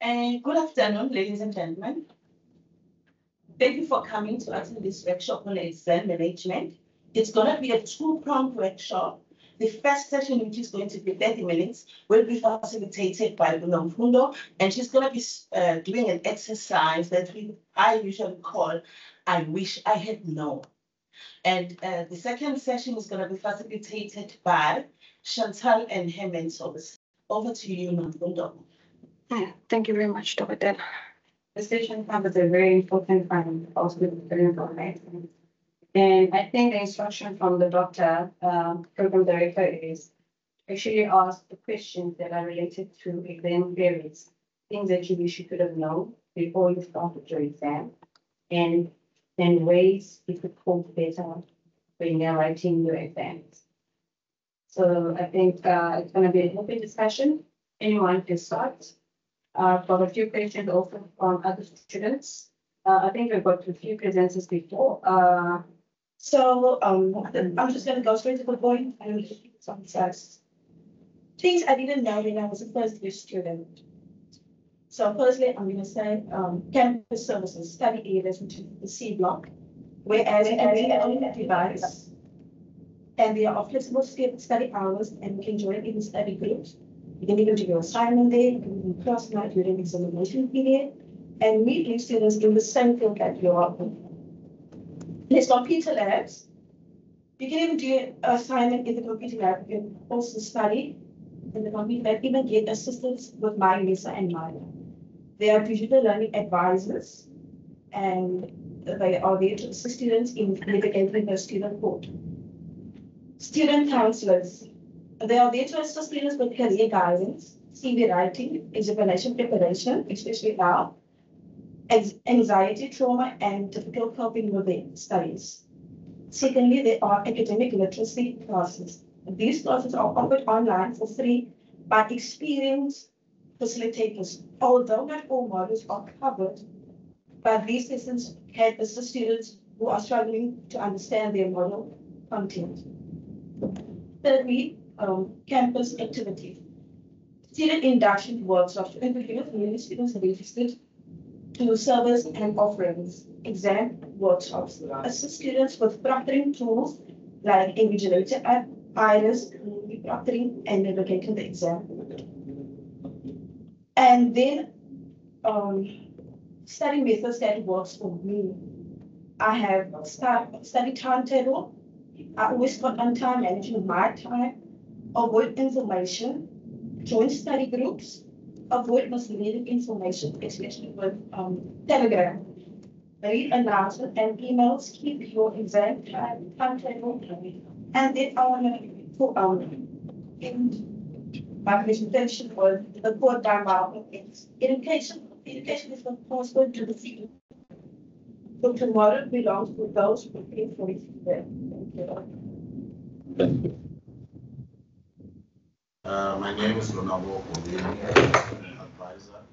And good afternoon, ladies and gentlemen. Thank you for coming to attend this workshop on exam management. It's gonna be a two-pronged workshop. The first session, which is going to be 30 minutes, will be facilitated by Nomfundo, and she's gonna be uh, doing an exercise that we I usually call I wish I had known. And uh, the second session is gonna be facilitated by Chantal and her mentors. Over to you, Nomfundo. Yeah, thank you very much, Dr. The station covers a very important and also very important. And I think the instruction from the doctor, um, program director is actually ask the questions that are related to exam queries, things that you wish you could have known before you started your exam, and then ways you could cope better when you're writing your exams. So I think uh, it's going to be a open discussion. Anyone can start. Uh, got a few questions also from other students. Uh, I think we've got a few presenters before. Uh, So, um, I'm just gonna go straight to the point and some says. Things I didn't know when I was a first year student. So firstly, I'm gonna say, um, campus services, study areas, which is the C block. Whereas every own device. And they are flexible study hours and we can join in study groups. You can even do your assignment there, you can do class during examination period. And meet new students in the same field that you are in. There's computer labs. You can even do an assignment in the computer lab, you can also study in the computer lab, even get assistance with my Lisa and Maya. They are digital learning advisors and they are there to assist students in the navigating their student board. Student counselors, they are there to assist with career guidance, CV writing, examination preparation, especially now, anxiety, trauma, and difficult coping with their studies. Secondly, there are academic literacy classes. These classes are offered online for free by experienced facilitators. Although not all modules are covered, but these lessons can assist students who are struggling to understand their model content. Thirdly, um, campus activities. Student induction workshops to introduce new students registered to service and offerings, exam workshops, assist students with proctoring tools like Invigilator app, Iris, proctoring and navigating the exam. And then, um, study methods that works for me. I have start, study timetable. I always got on time, managing my time, avoid information, join study groups, avoid misleading information, especially with um, Telegram. Read announcement and emails, keep your exam time, timetable, and then I want to put in my presentation was the core dialogue is education. Education is not possible to the field. So tomorrow belongs to those who pay for it. Thank you. Thank you. Uh, my name is Lonabo Odini, advisor.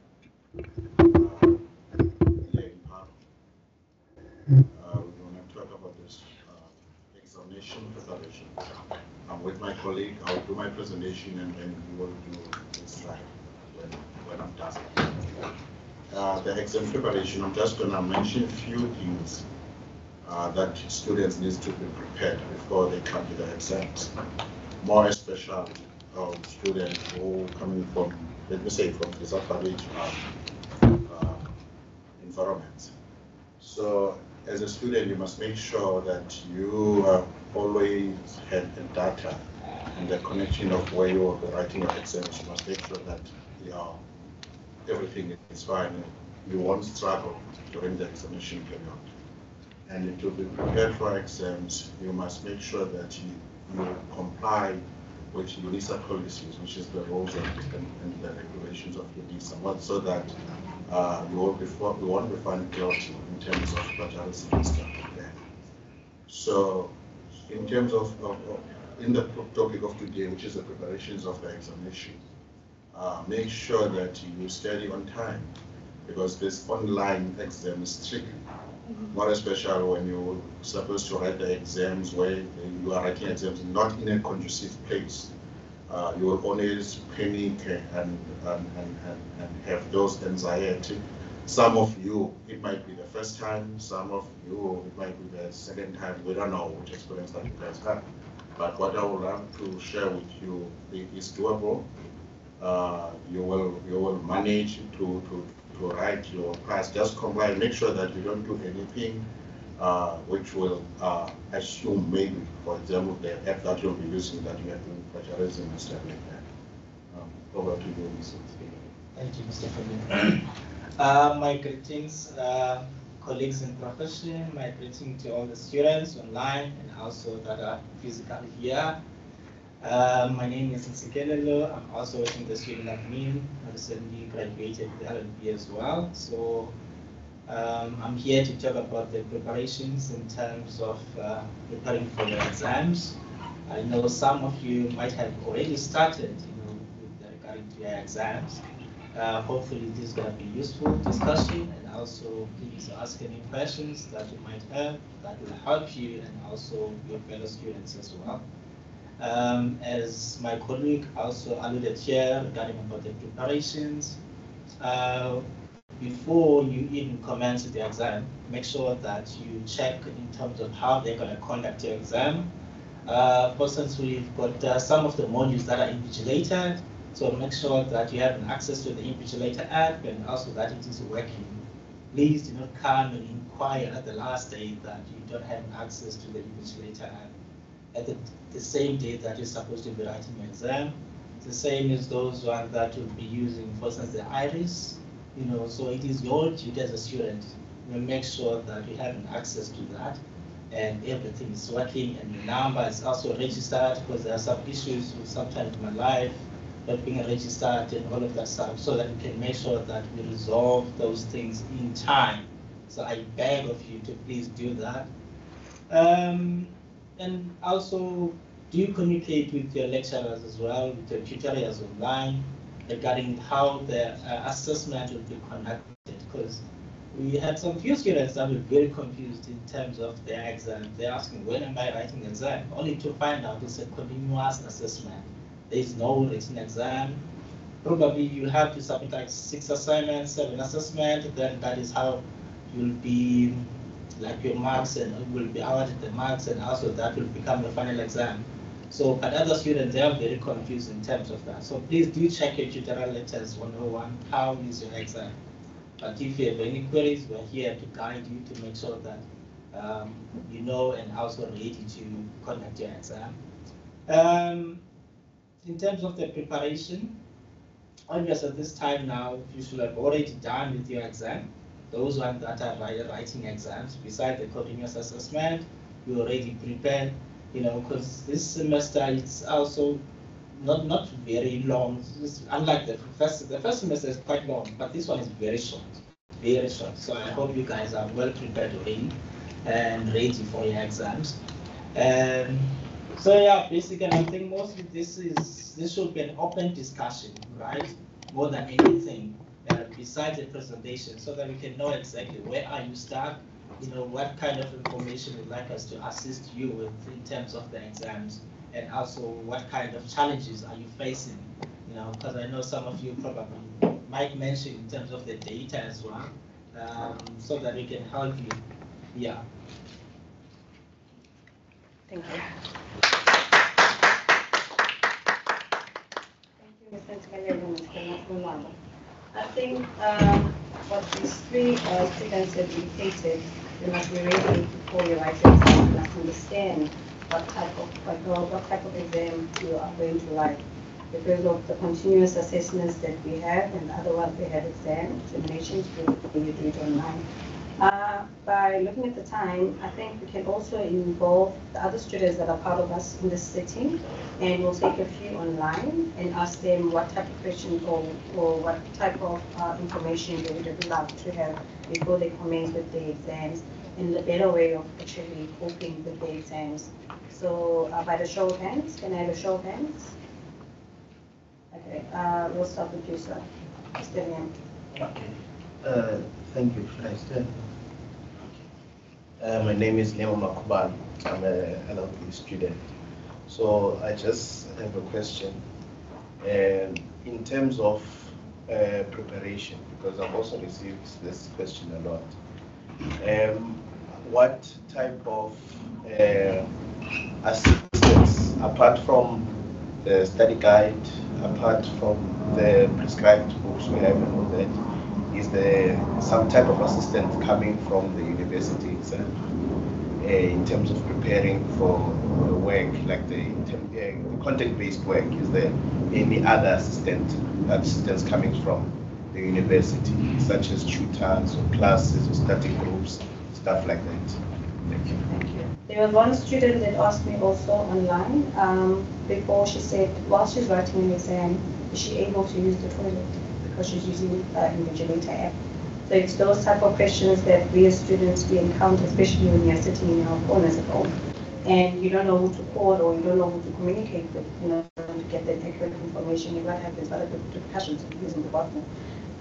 uh. Uh, we want to talk about this examination preparation. I'm with my colleague, I'll do my presentation and then we will do the slide when, when I'm done. The exam preparation, I'm just gonna mention a few things uh, that students need to be prepared before they come to the exams. More especially um, students who coming from, let me say, from disadvantaged um, uh, environments. So as a student, you must make sure that you uh, always have the data and the connection of where you be writing your exams. You must make sure that your, everything is fine. You won't struggle during the examination period. And to be prepared for exams, you must make sure that you, you comply with UNISA policies, which is the rules and, and, the regulations of UNISA, what, so that uh, you won't be, you won't be found guilty in terms of plagiarism and that. So, in terms of, of, of in the topic of today, which is the preparations of the examination, uh, make sure that you study on time because this online exam is tricky. More especially when you're supposed to write the exams where you are writing exams not in a conducive place. Uh, you will always panic and, and, and, and, have those anxiety. Some of you, it might be the first time, some of you, it might be the second time, we don't know which experience that you guys have. But what I would love to share with you is doable. Uh, you will, you will manage to, to, to write your pass, just comply, make sure that you don't do anything uh, which will uh, assume maybe, for example, the app that you'll be using that you are doing plagiarism and stuff like that. Um, Over to you. Thank you, Mr. President. Uh, my greetings, uh, colleagues in profession, my greeting to all the students online and also that are physically here. Uh, my name is Nsikelelo. I'm also working the student admin. I recently graduated with LLB as well. So um, I'm here to talk about the preparations in terms of uh, preparing for the exams. I know some of you might have already started, you know, with regarding to your exams. Uh, hopefully this is going to be useful discussion and also please ask any questions that you might have that will help you and also your fellow students as well. Um, as my colleague also alluded here regarding about the preparations, uh, before you even commence the exam, make sure that you check in terms of how they're going to conduct your exam. Uh, for instance, we've got uh, some of the modules that are invigilated, so make sure that you have access to the invigilator app and also that it is working. Please do not come and inquire at the last day that you don't have access to the invigilator app at the, the same day that you're supposed to be writing your exam. The same as those ones that you'll be using, for instance, the iris, you know, so it is your duty as a student to make sure that you have access to that and everything is working and the number is also registered because there are some issues with sometimes my life not being registered and all of that stuff so that we can make sure that we resolve those things in time. So I beg of you to please do that. Um, and also, do you communicate with your lecturers as well, with your tutorials online regarding how the uh, assessment will be conducted? Because we had some few students that were very confused in terms of their exam. They're asking, when am I writing the exam? Only to find out it's a continuous assessment. There is no written exam. Probably you have to submit like six assignments, seven assessment, then that is how you'll be like your marks and it will be awarded the marks and also that will become your final exam. So, but other students, they are very confused in terms of that. So please do check your tutorial letters 101, how is your exam? But if you have any queries, we're here to guide you to make sure that um, you know and also ready to conduct your exam. Um, in terms of the preparation, obviously at this time now, you should have already done with your exam. Those ones that are writing exams, besides the continuous assessment, you already prepared, you know, because this semester it's also not not very long. It's unlike the first, the first semester is quite long, but this one is very short, very short. So I hope you guys are well prepared already and ready for your exams. Um, so yeah, basically, I think mostly this is this should be an open discussion, right? More than anything, uh, besides the presentation, so that we can know exactly where are you stuck, you know, what kind of information you'd like us to assist you with in terms of the exams, and also what kind of challenges are you facing, you know, because I know some of you probably might mention in terms of the data as well, um, so that we can help you. Yeah. Thank you. Thank you, Mr. Nsikelelo Mr. Mafumalo. I think um, what these three uh, students have indicated, they must be ready before you your exam, you must understand what type of, what, what type of exam you are going to write. Because of the continuous assessments that we have and otherwise we have exam examinations, we you do it online. By looking at the time, I think we can also involve the other students that are part of us in this setting, and we'll take a few online and ask them what type of questions or, or what type of uh, information they would love to have before they commence with the exams, and the better way of actually coping with the exams. So uh, by the show of hands, can I have a show of hands? Okay, uh, we'll start with you, sir. Mr. Okay. Uh, Thank you. Start? Uh, My name is Lemo Makuban. I'm a LLB student. So I just have a question. Um, in terms of uh, preparation, because I've also received this question a lot. Um, what type of uh, assistance, apart from the study guide, apart from the prescribed books we have and all that, is there some type of assistance coming from the university itself uh, in terms of preparing for work, like the, uh, the content-based work? Is there any other assistant, assistance coming from the university, such as tutors or classes or study groups, stuff like that? Thank you. There was one student that asked me also online, um, before she said, while she's writing an exam, is she able to use the toilet? Because she's using uh, Invigilator app. So it's those type of questions that we as students, we encounter, especially when you're sitting in our corners at home. And you don't know who to call or you don't know who to communicate with, you know, to get that accurate information. You might have these other repercussions of using the bathroom.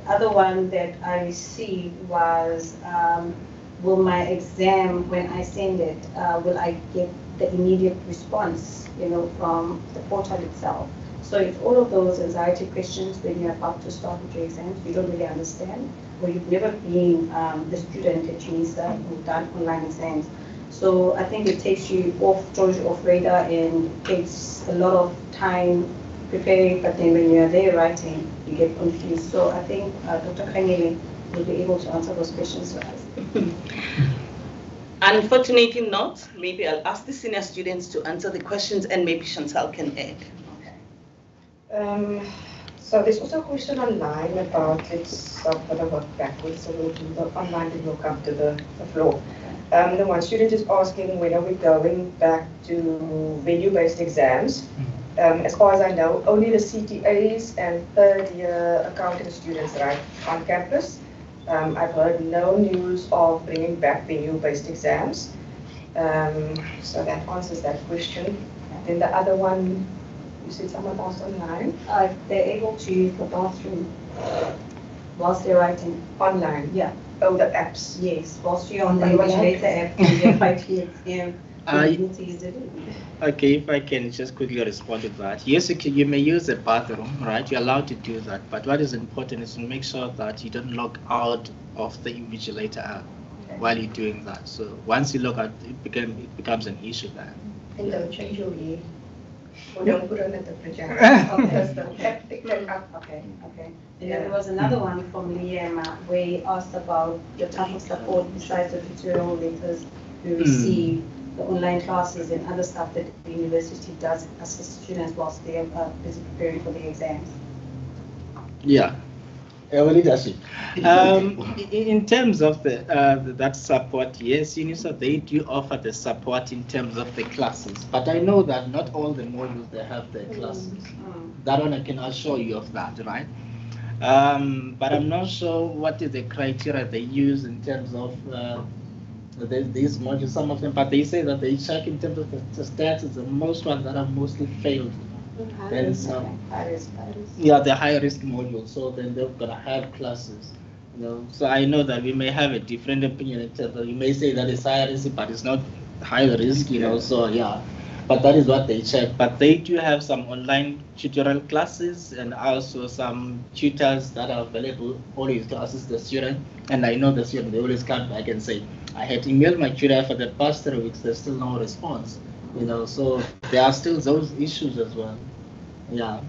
Other one that I received was, um, will my exam, when I send it, uh, will I get the immediate response, you know, from the portal itself? So if all of those anxiety questions when you're about to start with your exams, you don't really understand, or you've never been um, the student at UNISA who've done online exams. So I think it takes you off, throws you off radar and takes a lot of time preparing, but then when you're there writing, you get confused. So I think uh, Dr. Kanyele will be able to answer those questions for us. Unfortunately not, maybe I'll ask the senior students to answer the questions and maybe Chantal can add. Um, so there's also a question online about it's a bit of a backwards, so we'll do the online and we'll come to the, the floor. Um, the one student is asking when are we going back to venue-based exams? Um, as far as I know, only the CTAs and third year accounting students right on campus. Um, I've heard no news of bringing back venue-based exams. Um, so that answers that question. Then the other one, you said someone asked online, Uh, they're able to use the bathroom whilst they're writing. online. Yeah. Oh, the apps. Yes, whilst you're on the On the Invigilator app, and you're writing it, yeah. so I- you need to use it. Okay, if I can just quickly respond to that. Yes, you, can, you may use the bathroom, right? You're allowed to do that, but what is important is to make sure that you don't log out of the invigilator app while you're doing that. So once you log out, it, became, it becomes an issue then. And don't change your hair. Or don't put on a different jacket. Okay. Because the app picked up. Okay, okay. And then there was another one from Liema where he asked about the type of support besides the tutorial letters we receive, the online classes and other stuff that the university does assist students whilst they are uh, busy preparing for the exams. Yeah. Leadership. Um, in terms of the, uh, that support, yes, UNISA, they do offer the support in terms of the classes, but I know that not all the modules, they have the classes. That one I can assure you of that, right? Um, but I'm not sure what is the criteria they use in terms of uh, the, these modules, some of them, but they say that they check in terms of the, the stats, the most ones that have mostly failed. Then some, yeah, the high risk module. so then they've got to have classes. You know, so I know that we may have a different opinion in terms of, uh, you may say that it's high risk, but it's not high risk, you know, so yeah. But that is what they check, but they do have some online tutorial classes and also some tutors that are available always to assist the student. And I know the student, they always come back and say, I had emailed my tutor for the past three weeks, there's still no response. You know, so there are still those issues as well. Yeah.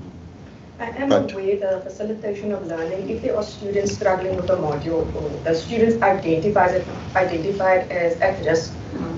I am But- aware the facilitation of learning, if there are students struggling with a module or the students identified, identified as at risk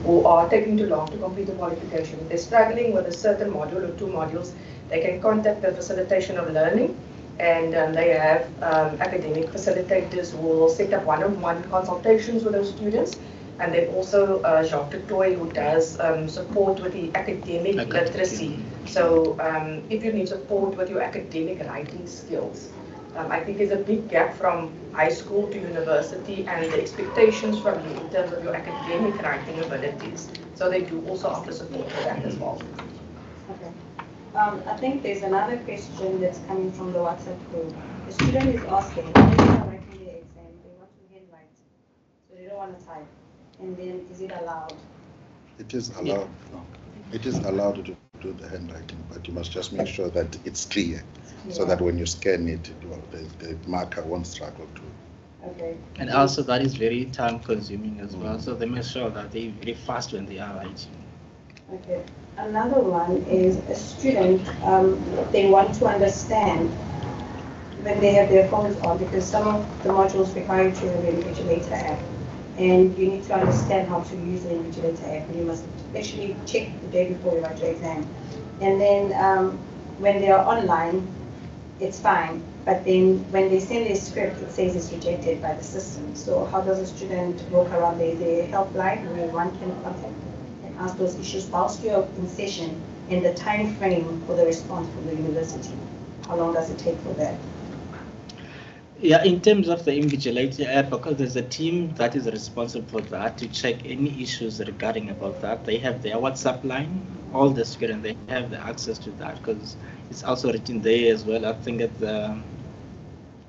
who are taking too long to complete the qualification, if they're struggling with a certain module or two modules, they can contact the facilitation of learning and um, they have um, academic facilitators who will set up one-on-one consultations with those students. And then also uh, Jacques du Toit who does um, support with the academic Academic, literacy. So um, if you need support with your academic writing skills, um, I think there's a big gap from high school to university and the expectations from you in terms of your academic writing abilities. So they do also offer support for that as well. Okay. Um, I think there's another question that's coming from the WhatsApp group. The student is asking, when they are writing their exam, they want to handwrite, so they don't want to type. And then is it allowed? It is allowed, no. It is allowed to do the handwriting, but you must just make sure that it's clear, so that when you scan it, it will- the, the marker won't struggle to. Okay. And also that is very time consuming as well, so they make sure that they're very fast when they are writing. Okay. Another one is a student, um, they want to understand when they have their phones on, because some of the modules require you to have an invigilator app. And you need to understand how to use the invigilator app, and you must actually check the day before you write your exam. And then, um, when they are online, it's fine, but then when they send a script, it says it's rejected by the system. So how does a student work around the, the helpline where one can contact and ask those issues whilst you're in session and the time frame for the response from the university? How long does it take for that? Yeah, in terms of the invigilator app, because there's a team that is responsible for that to check any issues regarding about that. They have their WhatsApp line, all the students, they have the access to that because it's also written there as well. I think at the,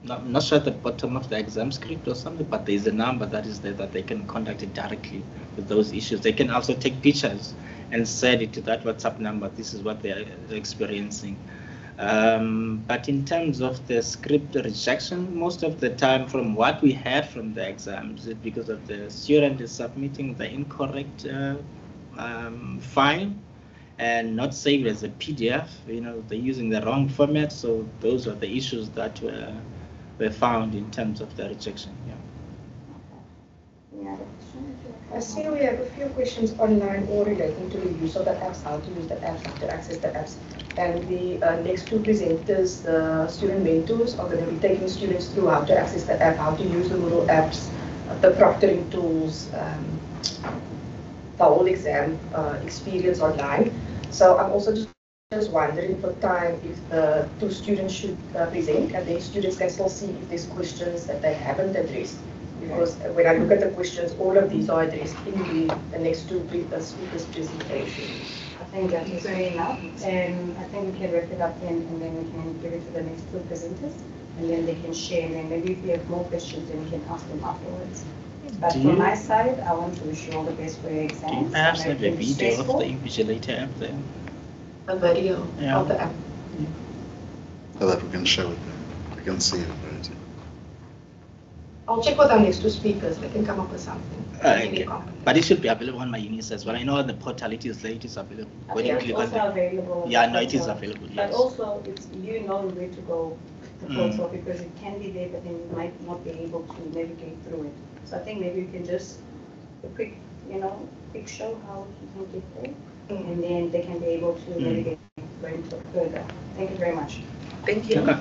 not, not sure at the bottom of the exam script or something, but there's a number that is there that they can contact it directly with those issues. They can also take pictures and send it to that WhatsApp number. This is what they're experiencing. Um, but in terms of the script rejection, most of the time from what we had from the exams, it's because of the student is submitting the incorrect uh, um, file and not saved as a PDF, you know, they're using the wrong format. So those are the issues that were, were found in terms of the rejection. Yeah. Any I see we have a few questions online all relating to the use of the apps, how to use the apps, how to access the apps. And the uh, next two presenters, the student mentors, are going to be taking students through how to access the app, how to use the Moodle apps, uh, the proctoring tools, um, the whole exam uh, experience online. So I'm also just, just wondering for time if the two students should uh, present and then students can still see if there's questions that they haven't addressed. Because when I look at the questions, all of these are addressed in the, the next two pre- uh, speakers' presentations. I think that is very enough, and I think we can wrap it up then, and then we can give it to the next two presenters, and then they can share, and then maybe if we have more questions, then we can ask them afterwards. But Do from my side, I want to wish you all the best for your exams. Perhaps and have a I think it's video of the stressful. invigilator app there. A video Yeah. of the app. Yeah. So that we can show it, we can see it, right? I'll check with our next two speakers, they can come up with something. Okay. But it should be available on myUnisa as well. I know on the portal it is there, it is available. When you Yeah, it's click on the- available. Yeah, no, it is portal. available, But yes. also, it's, you know where to go, the Mm. portal, because it can be there, but then you might not be able to navigate through it. So I think maybe you can just, a quick, you know, quick show how you can get there, Mm. and then they can be able to Mm. navigate going further. Thank you very much. Thank you. Okay.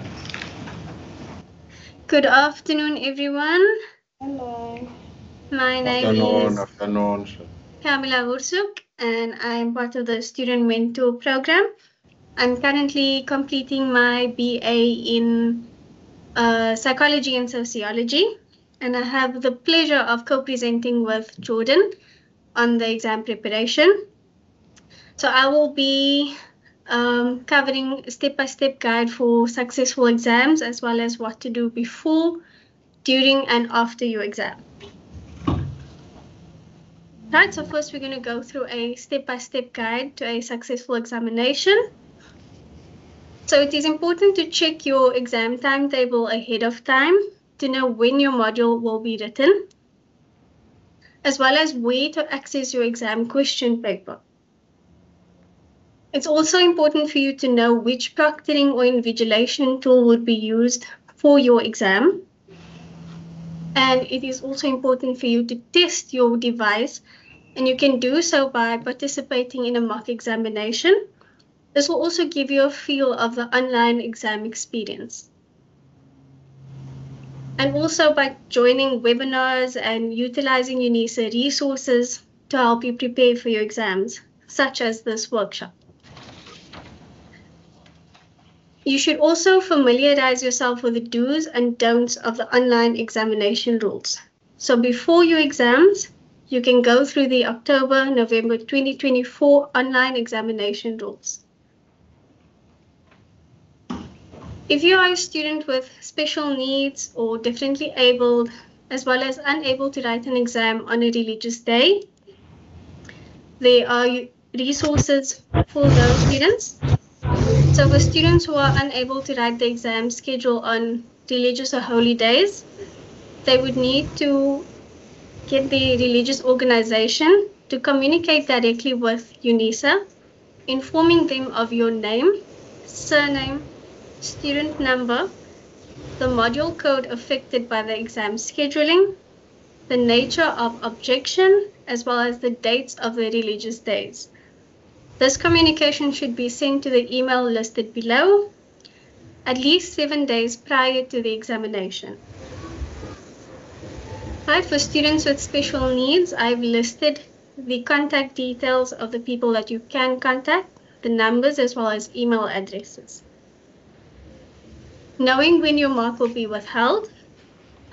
Good afternoon, everyone. Hello. My name Afternoon, is afternoon. sir. Kamila Hursuk, and I am part of the Student Mentor Program. I'm currently completing my BA in uh, Psychology and Sociology, and I have the pleasure of co-presenting with Jordan on the exam preparation. So I will be um, covering step-by-step guide for successful exams, as well as what to do before, during, and after your exam. Right, so first we're going to go through a step-by-step guide to a successful examination. So it is important to check your exam timetable ahead of time to know when your module will be written, as well as where to access your exam question paper. It's also important for you to know which proctoring or invigilation tool would be used for your exam. And it is also important for you to test your device, and you can do so by participating in a mock examination. This will also give you a feel of the online exam experience. And also by joining webinars and utilizing UNISA resources to help you prepare for your exams, such as this workshop. You should also familiarize yourself with the do's and don'ts of the online examination rules. So before your exams, you can go through the October, November 2024 online examination rules. If you are a student with special needs or differently abled, as well as unable to write an exam on a religious day, there are resources for those students. So for students who are unable to write the exam schedule on religious or holy days, they would need to get the religious organization to communicate directly with UNISA, informing them of your name, surname, student number, the module code affected by the exam scheduling, the nature of objection, as well as the dates of the religious days. This communication should be sent to the email listed below at least seven days prior to the examination. For students with special needs, I've listed the contact details of the people that you can contact, the numbers as well as email addresses. Knowing when your mark will be withheld,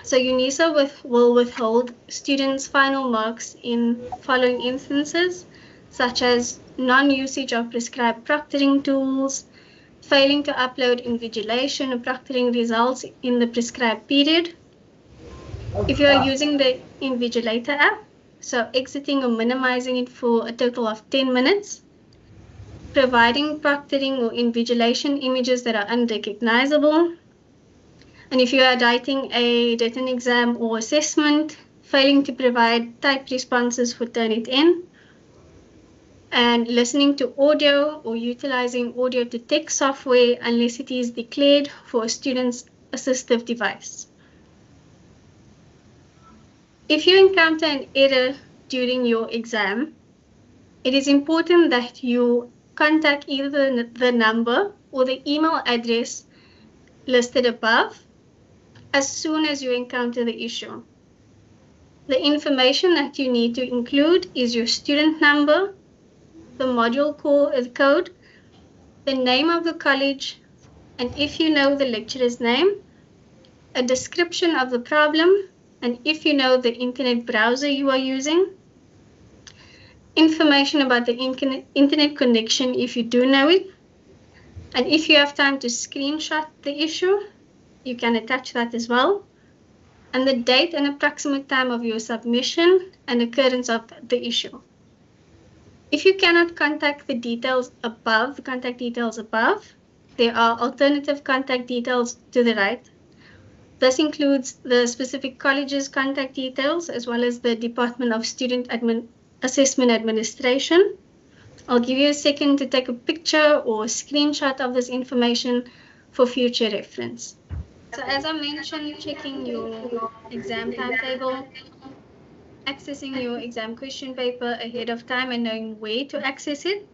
so UNISA with, will withhold students' final marks in following instances, such as non-usage of prescribed proctoring tools, failing to upload invigilation or proctoring results in the prescribed period. If you are using the Invigilator app, so exiting or minimizing it for a total of 10 minutes, providing proctoring or invigilation images that are unrecognizable, and if you are writing a written exam or assessment, failing to provide typed responses for Turnitin, and listening to audio or utilizing audio to text software unless it is declared for a student's assistive device. If you encounter an error during your exam, it is important that you contact either the, number or the email address listed above as soon as you encounter the issue. The information that you need to include is your student number, the module uh, code, the name of the college, and if you know the lecturer's name, a description of the problem, and if you know the internet browser you are using, information about the internet connection if you do know it, and if you have time to screenshot the issue, you can attach that as well. And the date and approximate time of your submission and occurrence of the issue. If you cannot contact the details above, the contact details above, there are alternative contact details to the right. This includes the specific college's contact details as well as the Department of Student Admin Assessment Administration. I'll give you a second to take a picture or a screenshot of this information for future reference. So as I mentioned, checking your exam timetable, accessing your exam question paper ahead of time and knowing where to access it,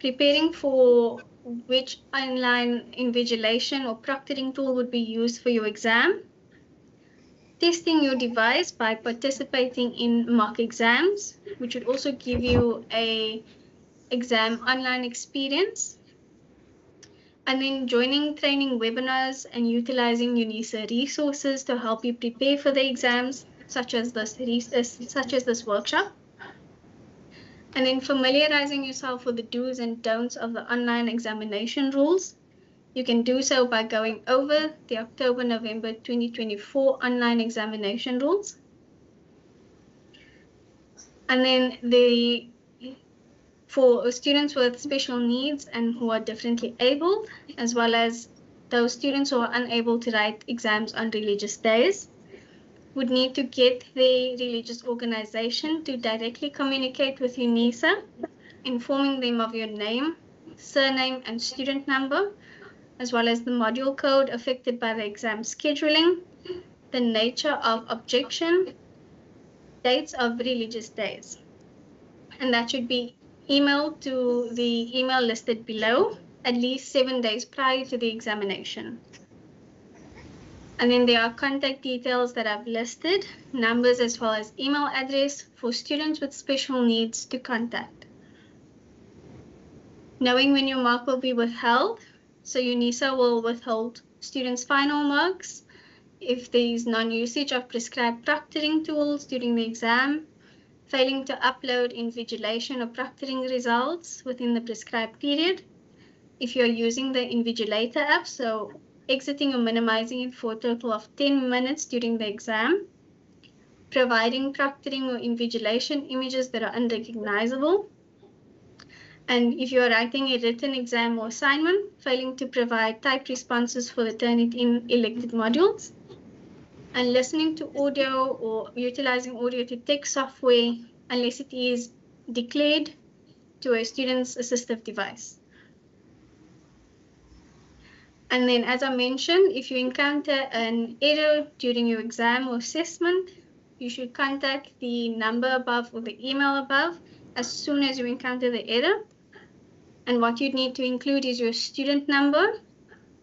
preparing for which online invigilation or proctoring tool would be used for your exam, testing your device by participating in mock exams, which would also give you a exam online experience, and then joining training webinars and utilizing UNISA resources to help you prepare for the exams, such as this, such as this workshop. And then familiarizing yourself with the do's and don'ts of the online examination rules. You can do so by going over the October-November 2024 online examination rules. And then the for students with special needs and who are differently able, as well as those students who are unable to write exams on religious days, would need to get the religious organization to directly communicate with UNISA, informing them of your name, surname, and student number, as well as the module code affected by the exam scheduling, the nature of objection, dates of religious days. And that should be emailed to the email listed below at least seven days prior to the examination. And then there are contact details that I've listed, numbers as well as email address for students with special needs to contact. Knowing when your mark will be withheld, so UNISA will withhold students' final marks if there is non-usage of prescribed proctoring tools during the exam, failing to upload invigilation or proctoring results within the prescribed period, if you're using the Invigilator app, so exiting or minimizing it for a total of 10 minutes during the exam, providing proctoring or invigilation images that are unrecognizable, And if you are writing a written exam or assignment, failing to provide typed responses for the Turnitin elected modules, and listening to audio or utilizing audio to text software unless it is declared to a student's assistive device. And then, as I mentioned, if you encounter an error during your exam or assessment, you should contact the number above or the email above as soon as you encounter the error. And what you'd need to include is your student number,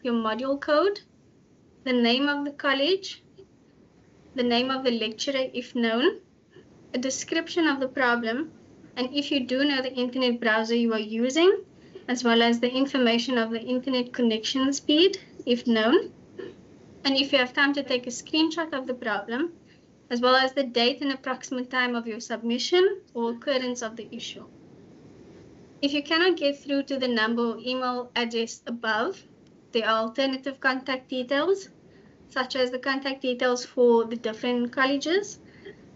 your module code, the name of the college, the name of the lecturer if known, a description of the problem, and if you do know the internet browser you are using, as well as the information of the internet connection speed if known. And if you have time to take a screenshot of the problem, as well as the date and approximate time of your submission or occurrence of the issue. If you cannot get through to the number or email address above, there are alternative contact details, such as the contact details for the different colleges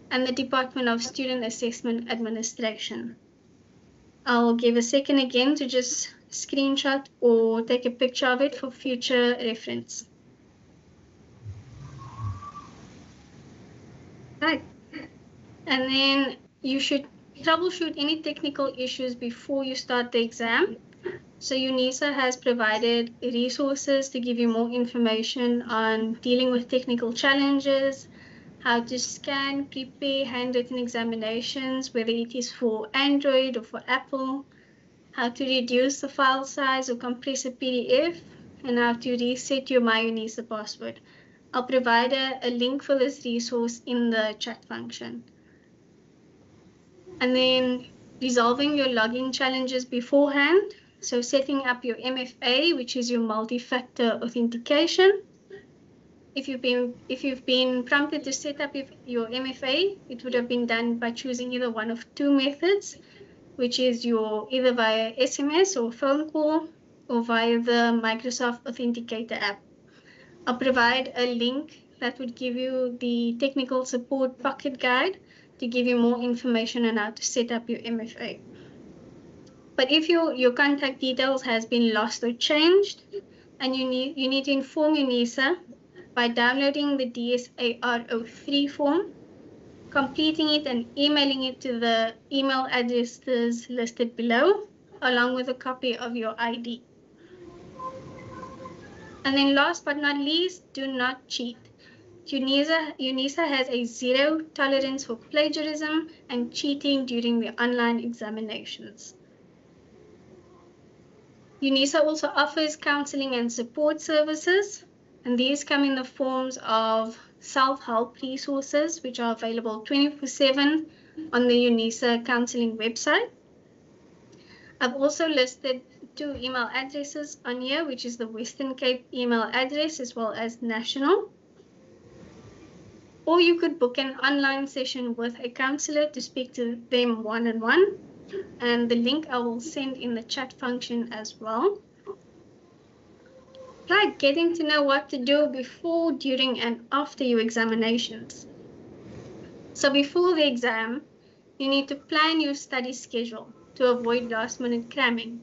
and the Department of Student Assessment Administration. I'll give a second again to just screenshot or take a picture of it for future reference. Right. And then you should troubleshoot any technical issues before you start the exam. So UNISA has provided resources to give you more information on dealing with technical challenges, how to scan, prepare handwritten examinations, whether it is for Android or for Apple, how to reduce the file size or compress a PDF, and how to reset your MyUNISA password. I'll provide a, a link for this resource in the chat function. And then resolving your login challenges beforehand. So setting up your MFA, which is your multi-factor authentication. If you've been if you've been prompted to set up your MFA, it would have been done by choosing either one of two methods, which is your either via SMS or phone call or via the Microsoft Authenticator app. I'll provide a link that would give you the technical support pocket guide to give you more information on how to set up your MFA. But if your, your contact details has been lost or changed, and you need, you need to inform UNISA by downloading the DSAR03 form, completing it and emailing it to the email addresses listed below, along with a copy of your ID. And then last but not least, do not cheat. UNISA, UNISA has a zero tolerance for plagiarism and cheating during the online examinations. UNISA also offers counseling and support services, and these come in the forms of self-help resources, which are available 24-7 on the UNISA counseling website. I've also listed two email addresses on here, which is the Western Cape email address as well as national. Or you could book an online session with a counselor to speak to them one on one. And the link I will send in the chat function as well. Right, getting to know what to do before, during, and after your examinations. So before the exam, you need to plan your study schedule to avoid last minute cramming.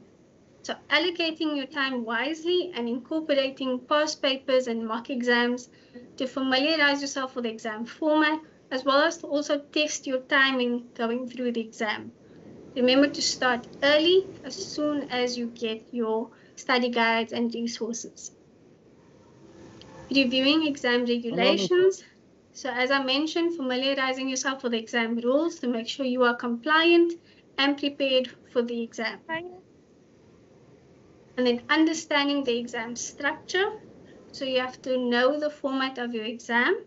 So allocating your time wisely and incorporating past papers and mock exams to familiarize yourself with the exam format, as well as to also test your timing going through the exam. Remember to start early as soon as you get your study guides and resources. Reviewing exam regulations. So as I mentioned, familiarizing yourself with the exam rules to make sure you are compliant and prepared for the exam and then understanding the exam structure. So you have to know the format of your exam,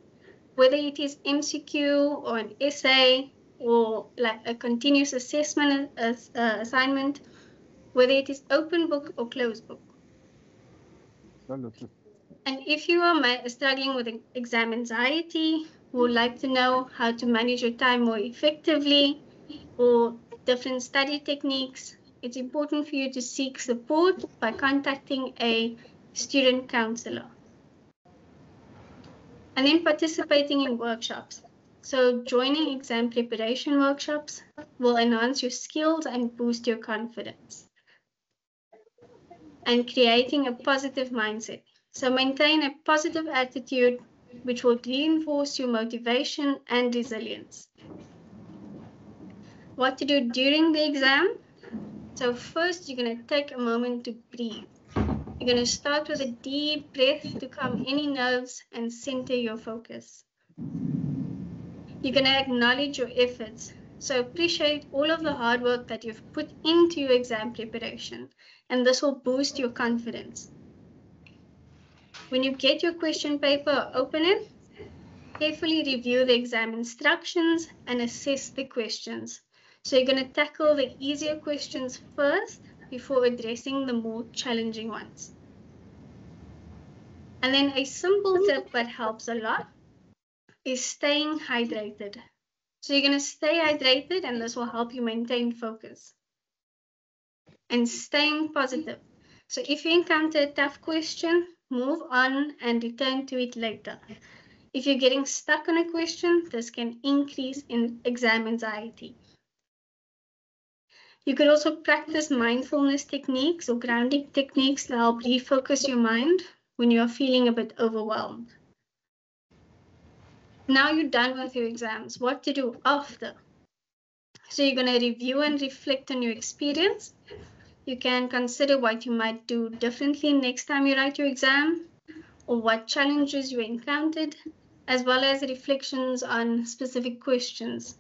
whether it is MCQ or an essay or like a continuous assessment as, uh, assignment, whether it is open book or closed book. And if you are struggling with exam anxiety, would like to know how to manage your time more effectively or different study techniques, it's important for you to seek support by contacting a student counselor. And then participating in workshops. So joining exam preparation workshops will enhance your skills and boost your confidence. And creating a positive mindset. So maintain a positive attitude, which will reinforce your motivation and resilience. What to do during the exam? So first, you're going to take a moment to breathe. You're going to start with a deep breath to calm any nerves and center your focus. You're going to acknowledge your efforts. So appreciate all of the hard work that you've put into your exam preparation, and this will boost your confidence. When you get your question paper, open it, carefully review the exam instructions and assess the questions. So you're going to tackle the easier questions first before addressing the more challenging ones. And then a simple tip that helps a lot is staying hydrated. So you're going to stay hydrated and this will help you maintain focus. And staying positive. So if you encounter a tough question, move on and return to it later. If you're getting stuck on a question, this can increase in exam anxiety. You could also practice mindfulness techniques or grounding techniques to help refocus your mind when you are feeling a bit overwhelmed. Now you're done with your exams, what to do after? So you're going to review and reflect on your experience. You can consider what you might do differently next time you write your exam or what challenges you encountered, as well as reflections on specific questions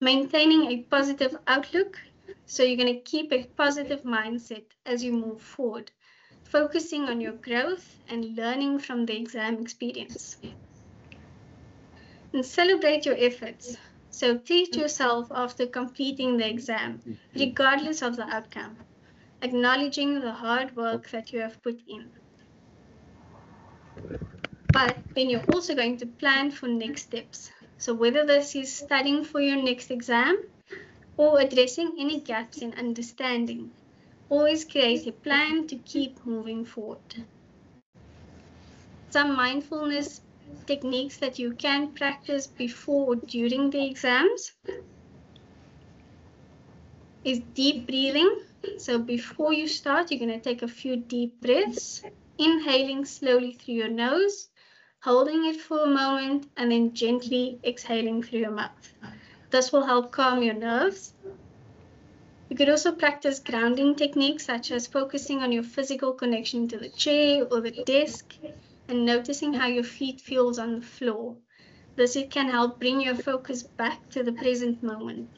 maintaining a positive outlook. So you're going to keep a positive mindset as you move forward, focusing on your growth and learning from the exam experience. And celebrate your efforts. So treat yourself after completing the exam, mm-hmm. regardless of the outcome, acknowledging the hard work that you have put in. But then you're also going to plan for next steps. So whether this is studying for your next exam or addressing any gaps in understanding, always create a plan to keep moving forward. Some mindfulness techniques that you can practice before or during the exams is deep breathing. So before you start, you're going to take a few deep breaths, inhaling slowly through your nose holding it for a moment and then gently exhaling through your mouth. This will help calm your nerves. You could also practice grounding techniques such as focusing on your physical connection to the chair or the desk and noticing how your feet feels on the floor. This can help bring your focus back to the present moment.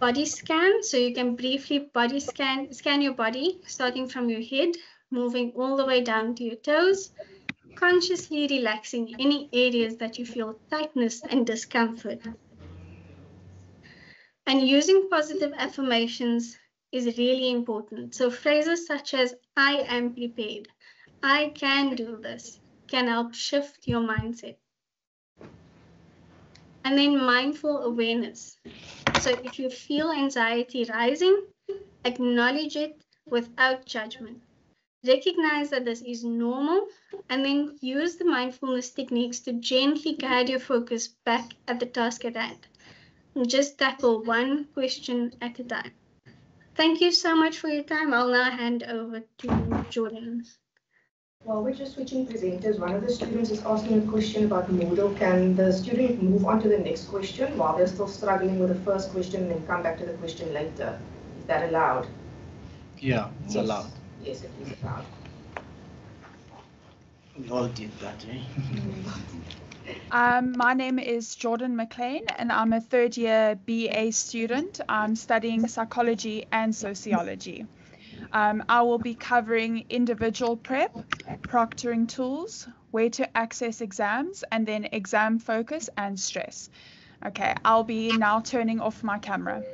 Body scan, so you can briefly body scan scan your body starting from your head moving all the way down to your toes, consciously relaxing any areas that you feel tightness and discomfort. And using positive affirmations is really important. So phrases such as, I am prepared, I can do this, can help shift your mindset. And then mindful awareness. So if you feel anxiety rising, acknowledge it without judgment recognize that this is normal, and then use the mindfulness techniques to gently guide your focus back at the task at hand. And just tackle one question at a time. Thank you so much for your time. I'll now hand over to Jordan. While we're just switching presenters, one of the students is asking a question about Moodle. Can the student move on to the next question while they're still struggling with the first question and then come back to the question later? Is that allowed? Yeah, it's Yes. allowed. Yes, it is allowed. We all did that, eh? Um, my name is Jordan McLean, and I'm a third year BA student. I'm studying psychology and sociology. Um, I will be covering individual prep, proctoring tools, where to access exams, and then exam focus and stress. Okay, I'll be now turning off my camera.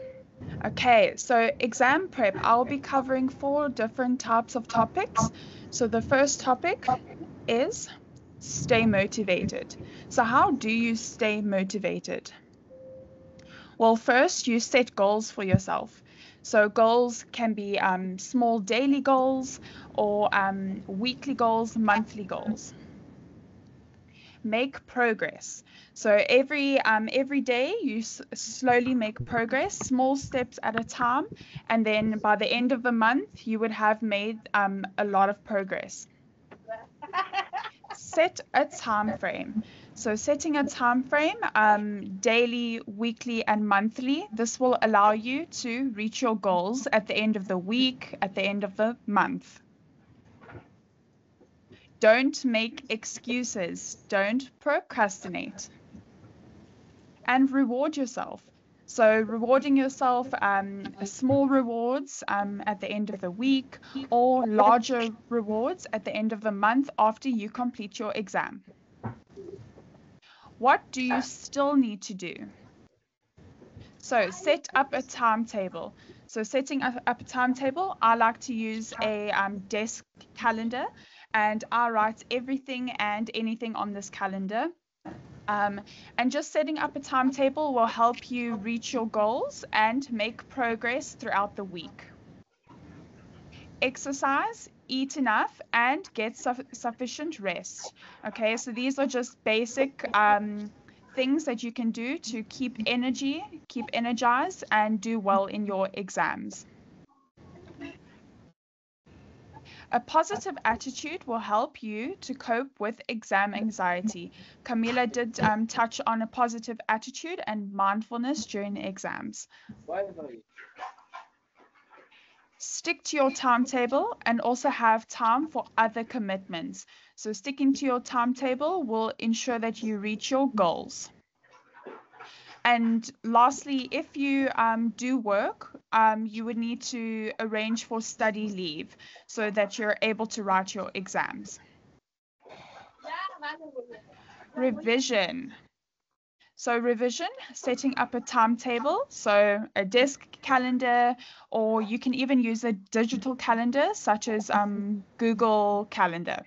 Okay, so exam prep, I'll be covering four different types of topics. So the first topic is stay motivated. So, how do you stay motivated? Well, first, you set goals for yourself. So, goals can be um, small daily goals or um, weekly goals, monthly goals. make progress. So every um, every day you s- slowly make progress, small steps at a time, and then by the end of the month you would have made um, a lot of progress. Set a time frame. So setting a time frame, um, daily, weekly, and monthly, this will allow you to reach your goals at the end of the week, at the end of the month. Don't make excuses. Don't procrastinate. And reward yourself. So, rewarding yourself, um, small rewards um, at the end of the week or larger rewards at the end of the month after you complete your exam. What do you still need to do? So, set up a timetable. So, setting up, up a timetable, I like to use a um, desk calendar and I write everything and anything on this calendar. Um, and just setting up a timetable will help you reach your goals and make progress throughout the week. Exercise, eat enough, and get su- sufficient rest. Okay, so these are just basic um, things that you can do to keep energy, keep energized, and do well in your exams. A positive attitude will help you to cope with exam anxiety. Camila did um, touch on a positive attitude and mindfulness during exams. Stick to your timetable and also have time for other commitments. So, sticking to your timetable will ensure that you reach your goals. And lastly, if you um, do work, um, you would need to arrange for study leave so that you're able to write your exams. Revision. So revision, setting up a timetable, so a desk calendar, or you can even use a digital calendar such as um, Google Calendar.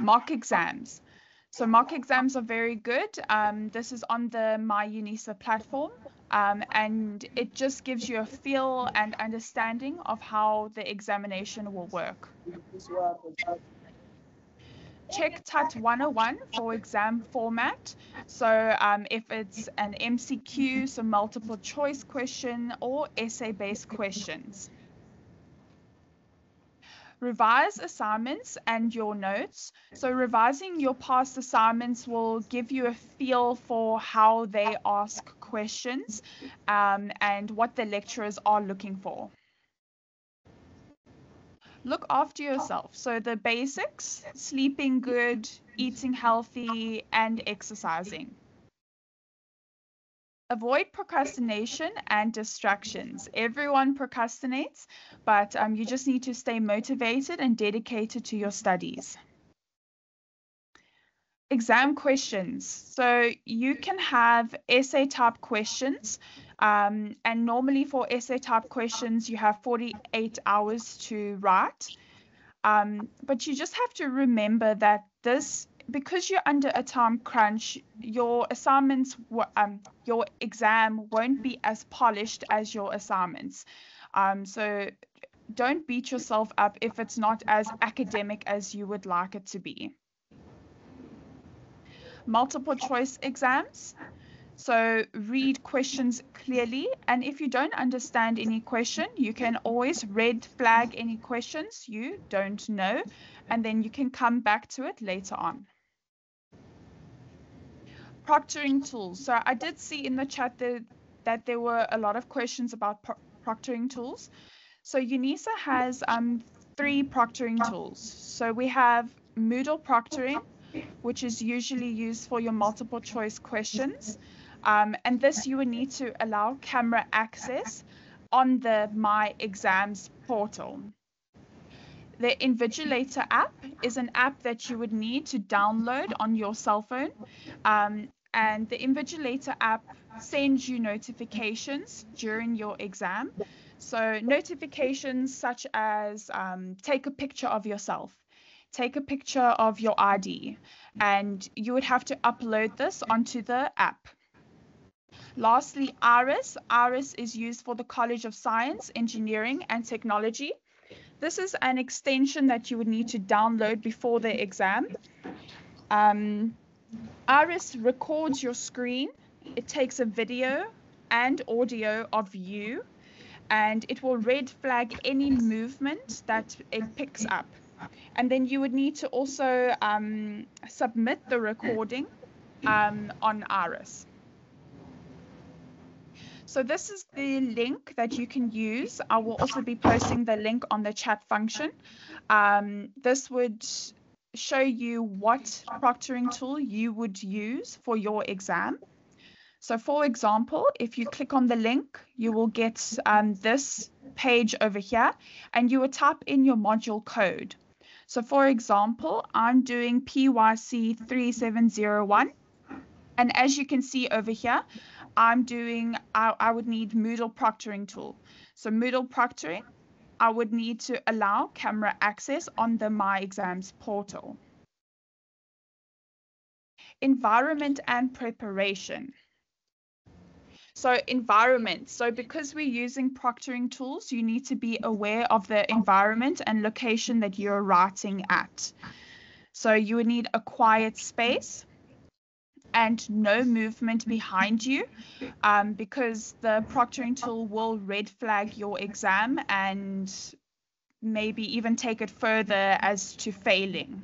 Mock exams. So mock exams are very good. Um, this is on the MyUNISA platform, um, and it just gives you a feel and understanding of how the examination will work. Check TUT 101 for exam format. So um, if it's an MCQ, so multiple choice question, or essay-based questions. Revise assignments and your notes. So revising your past assignments will give you a feel for how they ask questions um, and what the lecturers are looking for. Look after yourself. So the basics, sleeping good, eating healthy, and exercising. Avoid procrastination and distractions. Everyone procrastinates, but um, you just need to stay motivated and dedicated to your studies. Exam questions. So you can have essay type questions, um, and normally for essay type questions, you have 48 hours to write. Um, but you just have to remember that this because you're under a time crunch, your assignments, um, your exam won't be as polished as your assignments. Um, so don't beat yourself up if it's not as academic as you would like it to be. Multiple choice exams. So read questions clearly, and if you don't understand any question, you can always red flag any questions you don't know, and then you can come back to it later on proctoring tools. So I did see in the chat that, that there were a lot of questions about pro proctoring tools. So UNISA has um, three proctoring tools. So we have Moodle proctoring, which is usually used for your multiple choice questions. Um, and this you would need to allow camera access on the My Exams portal. The Invigilator app is an app that you would need to download on your cell phone. Um, and the Invigilator app sends you notifications during your exam. So, notifications such as um, take a picture of yourself, take a picture of your ID, and you would have to upload this onto the app. Lastly, IRIS. IRIS is used for the College of Science, Engineering and Technology. This is an extension that you would need to download before the exam. Um, Iris records your screen. It takes a video and audio of you, and it will red flag any movement that it picks up. And then you would need to also um, submit the recording um, on Iris. So this is the link that you can use. I will also be posting the link on the chat function. Um, this would show you what proctoring tool you would use for your exam. So for example, if you click on the link, you will get um, this page over here and you will type in your module code. So for example, I'm doing PYC 3701. And as you can see over here, I'm doing, I, I would need Moodle proctoring tool. So Moodle proctoring, I would need to allow camera access on the My Exams portal. Environment and preparation. So environment. So because we're using proctoring tools, you need to be aware of the environment and location that you're writing at. So you would need a quiet space and no movement behind you um, because the proctoring tool will red flag your exam and maybe even take it further as to failing.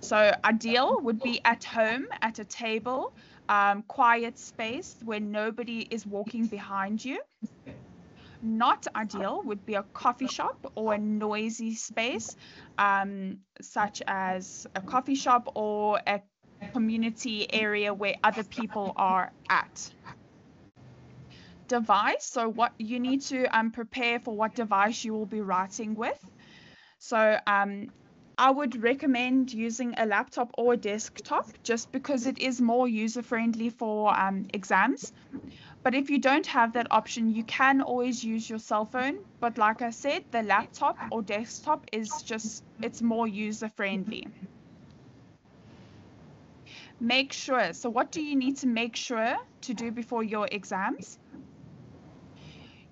So ideal would be at home at a table, um, quiet space where nobody is walking behind you. Not ideal would be a coffee shop or a noisy space, um, such as a coffee shop or a community area where other people are at. Device, so what you need to um, prepare for what device you will be writing with. So um, I would recommend using a laptop or a desktop just because it is more user friendly for um, exams. But if you don't have that option, you can always use your cell phone. But like I said, the laptop or desktop is just, it's more user friendly make sure. So what do you need to make sure to do before your exams?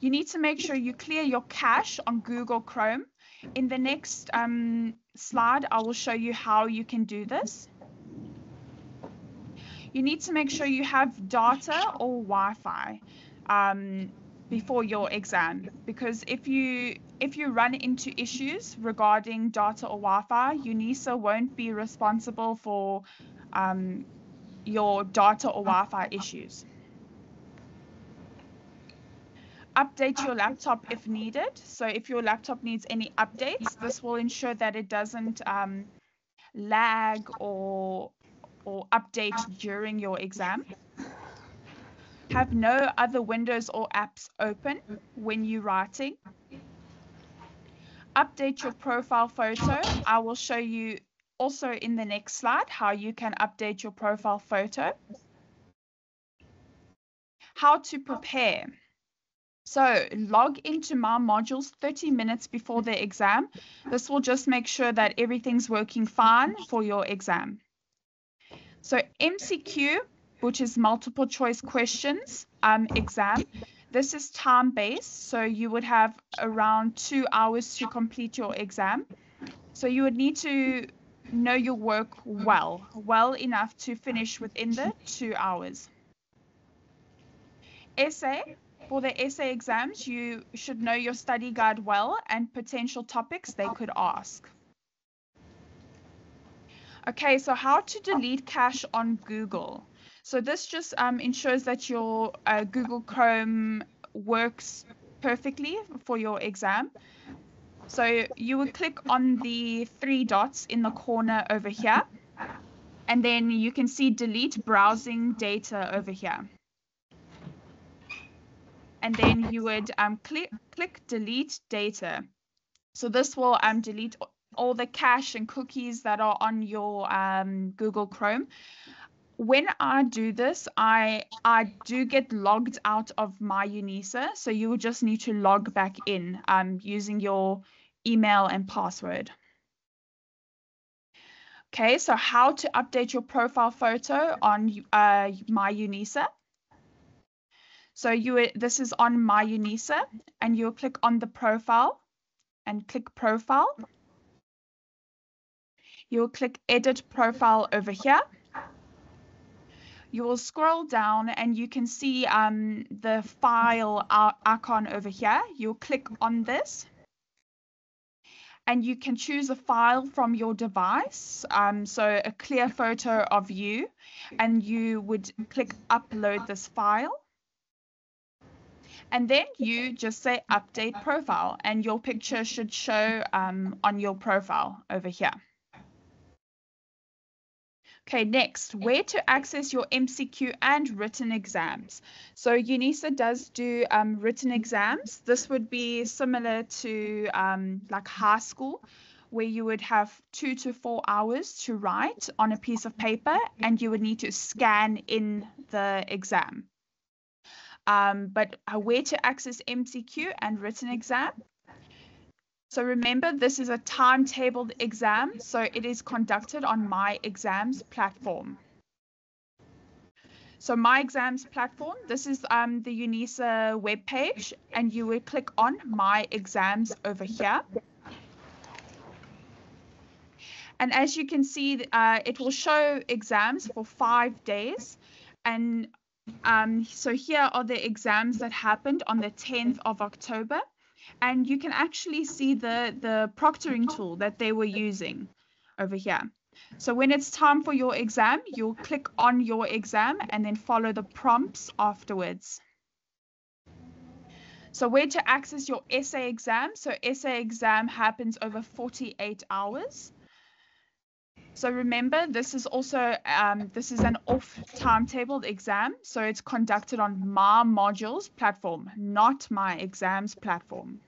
You need to make sure you clear your cache on Google Chrome. In the next um, slide, I will show you how you can do this. You need to make sure you have data or Wi-Fi um, before your exam because if you if you run into issues regarding data or Wi-Fi, UNISA won't be responsible for um, your data or Wi-Fi issues. Update your laptop if needed. So if your laptop needs any updates, this will ensure that it doesn't um, lag or, or update during your exam. Have no other windows or apps open when you're writing. Update your profile photo. I will show you also in the next slide how you can update your profile photo. How to prepare. So log into my modules 30 minutes before the exam. This will just make sure that everything's working fine for your exam. So MCQ, which is multiple choice questions um, exam, this is time based. So you would have around two hours to complete your exam. So you would need to know your work well, well enough to finish within the two hours. Essay. For the essay exams, you should know your study guide well and potential topics they could ask. Okay, so how to delete cache on Google. So this just um, ensures that your uh, Google Chrome works perfectly for your exam. So you would click on the three dots in the corner over here, and then you can see delete browsing data over here. And then you would um, click, click delete data. So this will um, delete all the cache and cookies that are on your um, Google Chrome. When I do this, I I do get logged out of my UNISA. So you will just need to log back in um, using your email and password. Okay, so how to update your profile photo on uh, My UNISA. So you this is on My UNISA, and you'll click on the profile and click profile. You'll click Edit Profile over here. You will scroll down and you can see um, the file icon over here. You'll click on this and you can choose a file from your device. Um, so a clear photo of you and you would click upload this file. And then you just say update profile and your picture should show um, on your profile over here. Okay, next, where to access your MCQ and written exams. So UNISA does do um, written exams. This would be similar to um, like high school, where you would have two to four hours to write on a piece of paper and you would need to scan in the exam. Um, but uh, where to access MCQ and written exam? So remember, this is a timetabled exam, so it is conducted on My Exams platform. So My Exams platform, this is um, the UNISA webpage, and you would click on My Exams over here. And as you can see, uh, it will show exams for five days. And um, so here are the exams that happened on the 10th of October and you can actually see the, the proctoring oh. tool that they were using over here. So when it's time for your exam, you'll click on your exam and then follow the prompts afterwards. So where to access your essay exam? So essay exam happens over 48 hours. So remember, this is also um, this is an off timetabled exam, so it's conducted on my modules platform, not my exams platform.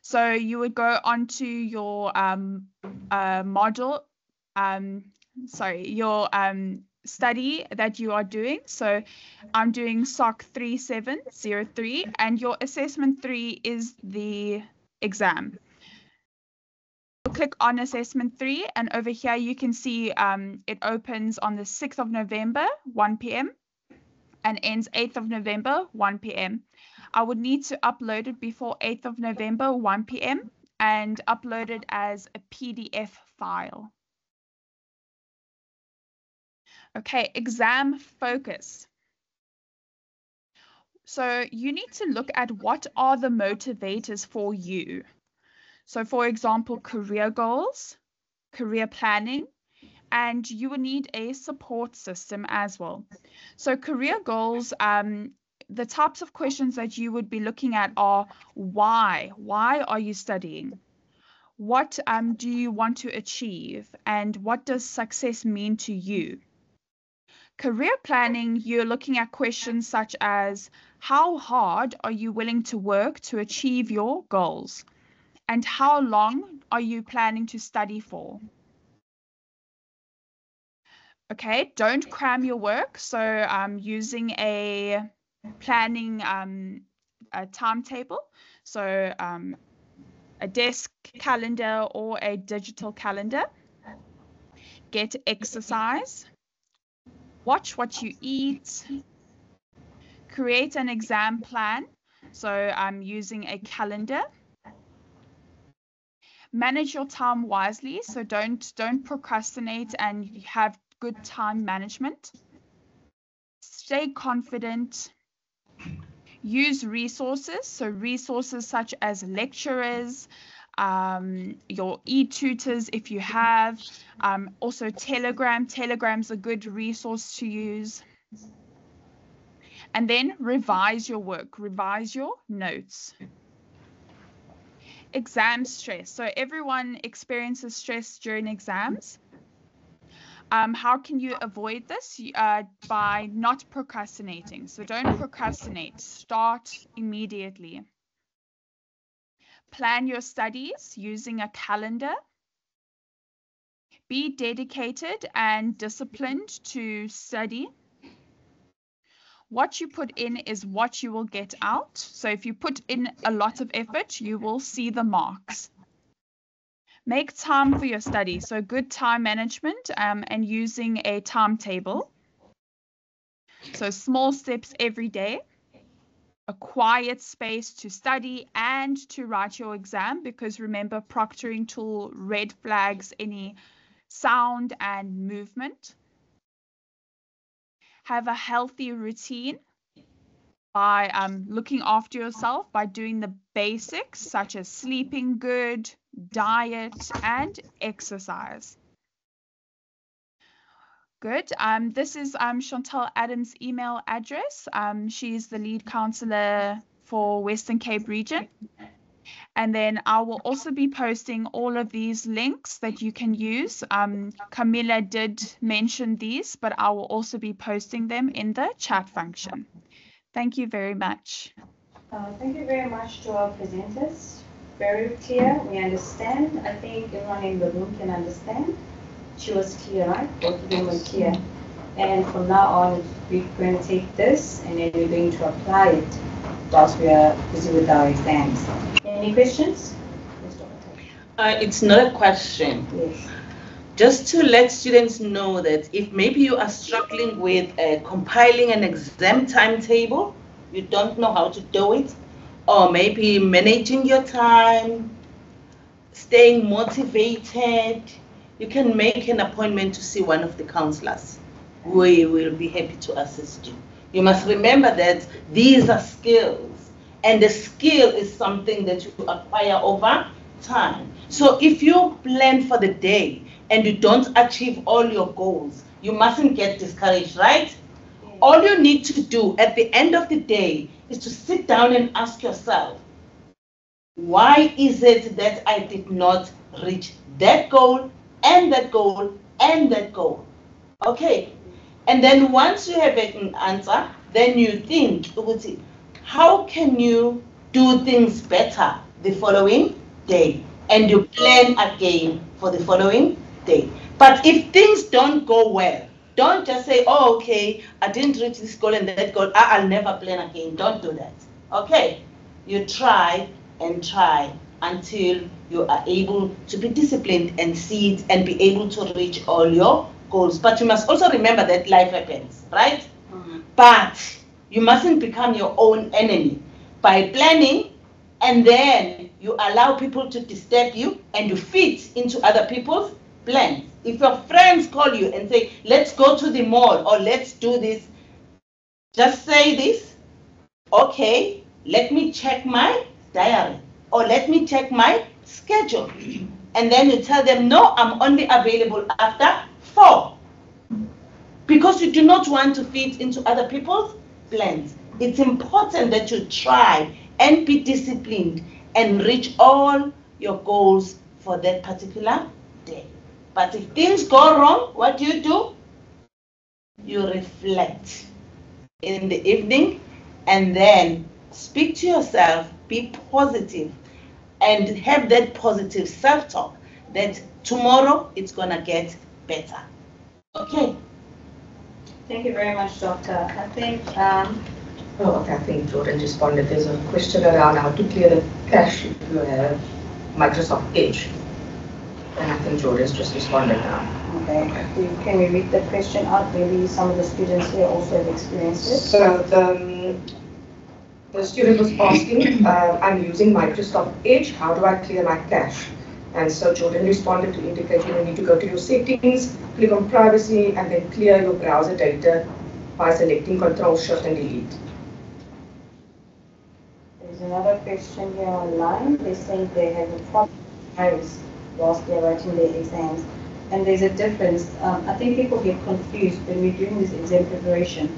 So you would go onto your um, uh, model, um, sorry, your um, study that you are doing. So I'm doing SOC 3703, and your assessment three is the exam click on assessment three and over here you can see um, it opens on the 6th of November 1 p.m. and ends 8th of November 1 p.m. I would need to upload it before 8th of November 1 p.m. and upload it as a PDF file. Okay, exam focus. So you need to look at what are the motivators for you. So for example, career goals, career planning, and you will need a support system as well. So career goals, um, the types of questions that you would be looking at are why? Why are you studying? What um, do you want to achieve? And what does success mean to you? Career planning, you're looking at questions such as how hard are you willing to work to achieve your goals? And how long are you planning to study for? Okay, don't cram your work. So um, using a planning um, a timetable. So um, a desk calendar or a digital calendar. Get exercise. Watch what you eat. Create an exam plan. So I'm using a calendar manage your time wisely. So don't don't procrastinate and have good time management. Stay confident. Use resources. So resources such as lecturers, um, your e-tutors if you have. Um, also Telegram. Telegram's a good resource to use. And then revise your work. Revise your notes exam stress. So everyone experiences stress during exams. Um, how can you avoid this? Uh, by not procrastinating. So don't procrastinate. Start immediately. Plan your studies using a calendar. Be dedicated and disciplined to study what you put in is what you will get out. So if you put in a lot of effort, you will see the marks. Make time for your study. So good time management um, and using a timetable. So small steps every day. a quiet space to study and to write your exam because remember proctoring tool red flags any sound and movement. Have a healthy routine by um, looking after yourself by doing the basics such as sleeping good, diet, and exercise. Good. Um, this is um, Chantal Adams' email address. Um, she's the lead counselor for Western Cape region. And then I will also be posting all of these links that you can use. Um, Camilla did mention these, but I will also be posting them in the chat function. Thank you very much. Uh, thank you very much to our presenters. Very clear, we understand. I think everyone in the room can understand. She was clear, right? Both of them were clear. And from now on, we're going to take this and then we're going to apply it whilst we are busy with our exams. Any questions? Uh, it's not a question. Yes. Just to let students know that if maybe you are struggling with uh, compiling an exam timetable, you don't know how to do it, or maybe managing your time, staying motivated, you can make an appointment to see one of the counselors. We will be happy to assist you. You must remember that these are skills, and the skill is something that you acquire over time. So if you plan for the day and you don't achieve all your goals, you mustn't get discouraged, right? All you need to do at the end of the day is to sit down and ask yourself, why is it that I did not reach that goal and that goal and that goal? Okay. And then once you have an answer, then you think, how can you do things better the following day? And you plan again for the following day. But if things don't go well, don't just say, oh, okay, I didn't reach this goal and that goal, I'll never plan again. Don't do that. Okay? You try and try until you are able to be disciplined and see it and be able to reach all your goals. But you must also remember that life happens, right? Mm-hmm. But you mustn't become your own enemy by planning and then you allow people to disturb you and you fit into other people's plans. If your friends call you and say, let's go to the mall or let's do this, just say this, okay, let me check my diary or let me check my schedule. And then you tell them, no, I'm only available after four. Because you do not want to fit into other people's plans. It's important that you try and be disciplined and reach all your goals for that particular day. But if things go wrong, what do you do? You reflect in the evening and then speak to yourself, be positive, and have that positive self talk that tomorrow it's going to get better. Okay. Thank you very much, Doctor. I think. Um, oh, okay, I think Jordan responded. There's a question around how to clear the cache if you have Microsoft Edge. And I think Jordan's just responded now. Okay. Can we read the question out? Maybe some of the students here also have experienced it. So the, um, the student was asking, uh, I'm using Microsoft Edge. How do I clear my cache? And so Jordan responded to indicate you need to go to your settings, click on privacy, and then clear your browser data by selecting Control Shift and Delete. There's another question here online. They say they have a problem virus whilst they're writing their exams. And there's a difference. Um, I think people get confused when we're doing this exam preparation.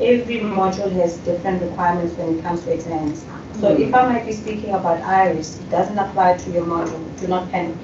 Every module has different requirements when it comes to exams. So mm. if I might be speaking about iris, it doesn't apply to your module. Do not panic.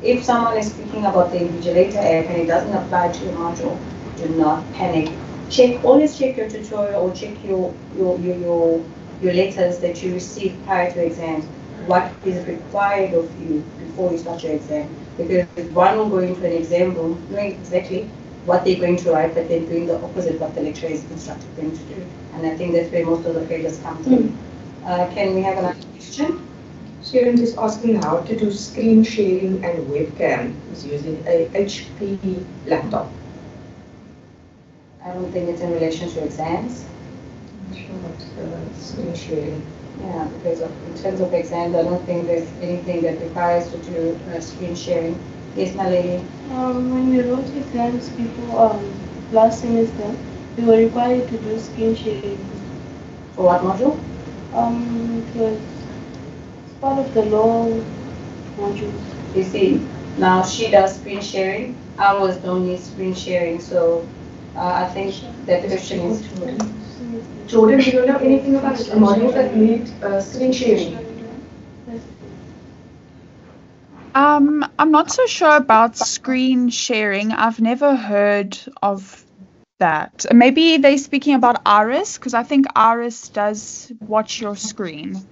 If someone is speaking about the invigilator app and it doesn't apply to your module, do not panic. Check, always check your tutorial or check your, your, your, your, your letters that you receive prior to exams. What is required of you before you start your exam. Because one will go into an exam room knowing exactly what they're going to write, but they're doing the opposite what the lecturer is instructed them to do. And I think that's where most of the failures come from. Mm. Uh, can we have another question? Student is asking how to do screen sharing and webcam. He's using a HP laptop. I don't think it's in relation to exams. Screen sharing. Yeah, because of, in terms of exams, I don't think there's anything that requires to do uh, screen sharing. Yes, my lady? Um, when we wrote exams before um, last semester, we were required to do screen sharing. For what module? Um, it was part of the law module. You see, now she does screen sharing, I ours don't need screen sharing, so uh, I think that question is Jordan, do you know anything about the modules that need uh, screen sharing? Um, I'm not so sure about screen sharing. I've never heard of that. Maybe they're speaking about Iris, because I think Iris does watch your screen.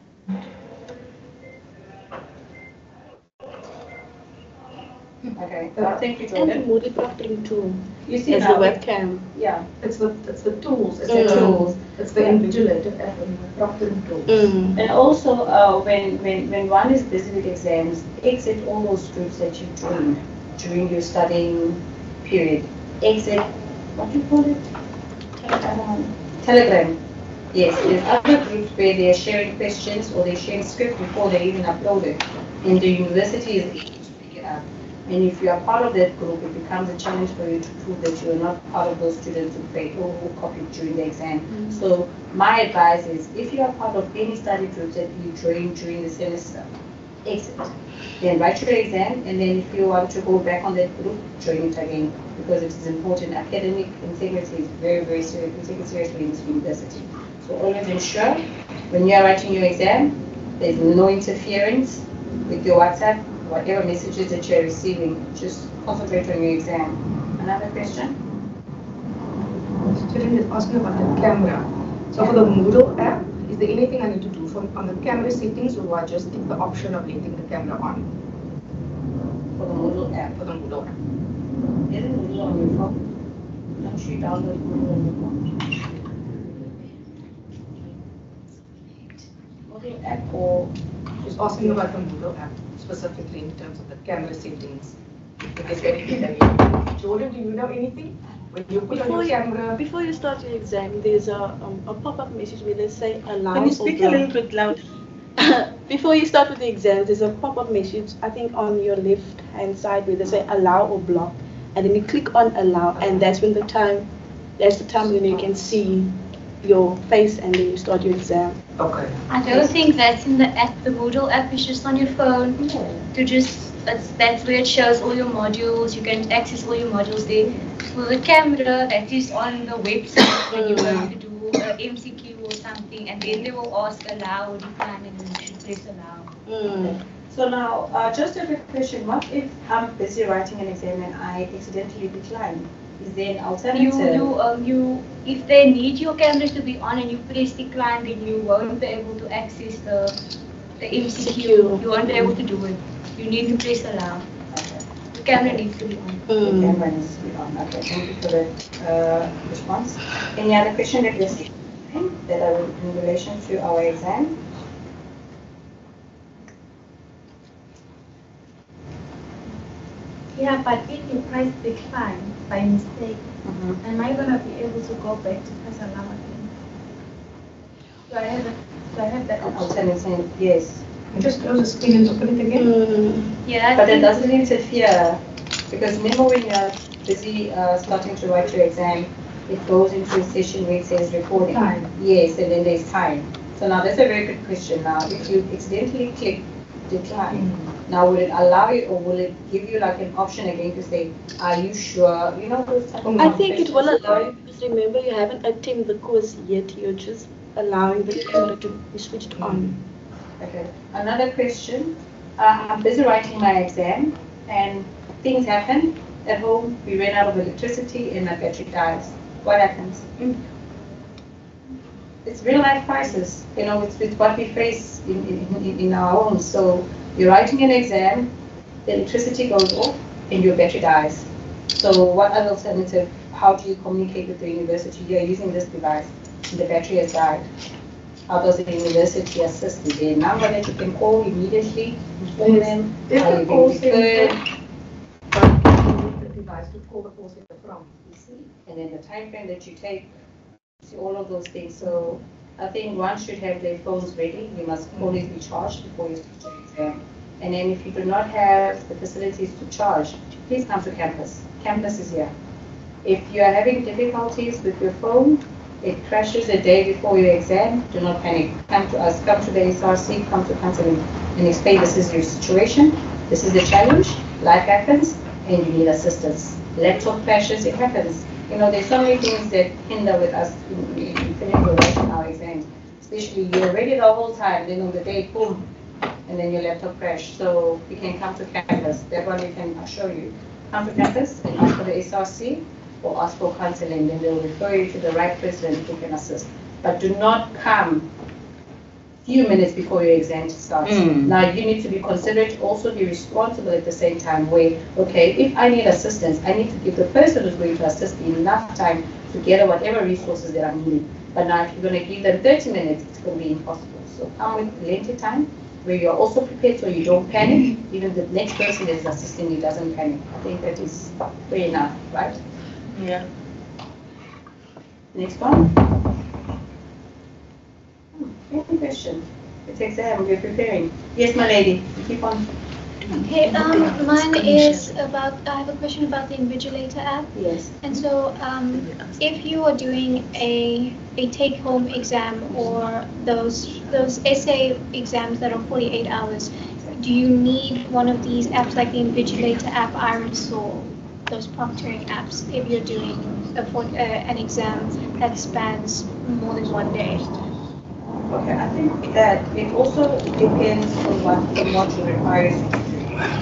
Okay, uh, thank you, And the Jordan. Moodle proctoring too. You see As the now, webcam. yeah, It's the, it's the tools, it's the the tools. It's the invigilator app and the tools. Mm. And also, uh, when, when, when one is busy with exams, exit all those groups that you joined during your studying period. Exit, what do you call it? Um, Telegram. Yes, there's other groups where they're sharing questions or they're sharing script before they even upload it. And the university is able to pick it up. And if you are part of that group, it becomes a challenge for you to prove that you are not part of those students who failed or who copied during the exam. Mm-hmm. So my advice is, if you are part of any study group that you join during the semester, exit. Then write your exam, and then if you want to go back on that group, join it again, because it is important. Academic integrity is very, very serious. We take it seriously in university. So always ensure, when you are writing your exam, there's no interference with your WhatsApp, whatever messages that you're receiving. Just concentrate on your exam. Another question? Student is asking about the camera. So for the Moodle app, is there anything I need to do from on the camera settings or do I just tick the option of letting the camera on For the Moodle app. for the Moodle app? Isn't Moodle on your phone? Don't you download Moodle on your phone? Moodle app or, Just asking about the Moodle app specifically in terms of the camera settings. If there's anything that you, Jordan, do you know anything? You Before you, before you start your exam, there's a, um, a pop-up message where they say allow Can you or speak a little bit louder? Before you start with the exam, there's a pop-up message, I think on your left hand side where they say allow or block. And then you click on allow and that's when the time, that's the time when you can see your face and then you start your exam. okay. I don't think that's in the app. The Moodle app is just on your phone yeah. to just, it's, that's where it shows all your modules. You can access all your modules there. For the camera, that is on the website when you want to do a MCQ or something, and then they will ask allow or decline, and then you should press allow. so now, uh, just a quick question. What if I'm busy writing an exam and I accidentally decline? Is there an You, alternative? you, um, you, if they need your cameras to be on and you press decline, then you won't be able to access the, the MCQ. You won't be able to do it. You need to press allow. The camera needs to be on. The camera needs to be on. Okay, thank you for that uh, response. Any other question that you're seeing that are in relation to our exam? Yeah, but if you press decline by mistake, Mhm. am I gonna be able to go back to press allow again? Do I have, a- do I have that An option? Alternative, yes. Just close the screen and open it again. Yeah, I But it doesn't interfere, because remember when you're busy uh, starting to write your exam, it goes into a session where it says recording. Time. Yes, and then there's time. So now that's a very good question. Now, if you accidentally click decline, now will it allow you or will it give you like an option again to say, are you sure? You know those type of I think it will allow you, because remember you haven't attempted the course yet, you're just allowing the camera to be switched on. Okay. Another question. Uh, I'm busy writing my exam and things happen at home. We ran out of electricity and my battery dies. What happens? It's real life crisis. You know, it's, it's what we face in, in, in, in our homes. So you're writing an exam, the electricity goes off and your battery dies. So what other alternative? How do you communicate with the university? You're using this device the battery has died. How does the university assist? Is there a number that you can call immediately, inform them? A you referred? you the device to call the call center from. You see? And then the time frame that you take see all of those things. So I think one should have their phones ready. You must mm. always be charged before you start the exam. And then if you do not have the facilities to charge, please come to campus. Campus is here. If you are having difficulties with your phone, it crashes the day before your exam, do not panic. Come to us, come to the SRC, come to counseling and explain this is your situation, this is the challenge, life happens, and you need assistance. Laptop crashes, it happens. You know, there's so many things that hinder with us in, in, in finishing. Especially you're ready the whole time, then on the day, boom, and then your laptop crash. So you can come to campus. That one we can assure you. Come to campus and ask for the SRC or ask for counseling. Then they'll refer you to the right person who can assist. But do not come few minutes before your exam starts. Mm. Now you need to be considerate, also be responsible at the same time where, okay, if I need assistance, I need to give the person who's going to assist me enough time to gather whatever resources that I'm needing. But now if you're going to give them 30 minutes, it's going to be impossible. So come with plenty time where you're also prepared so you don't panic. Even the next person that is assisting you doesn't panic. I think that is fair enough, right? Yeah. Next one. Hmm, Any question? It's exam, we're preparing. Yes, my lady, keep on. Okay, um, mine is about, I have a question about the Invigilator app. Yes. And so, um, if you are doing a, a take-home exam or those, those essay exams that are 48 hours, do you need one of these apps like the Invigilator app, Iris, or those proctoring apps if you're doing a, for- uh, an exam that spans more than one day? Okay, I think that it also depends on what the module requires you to do.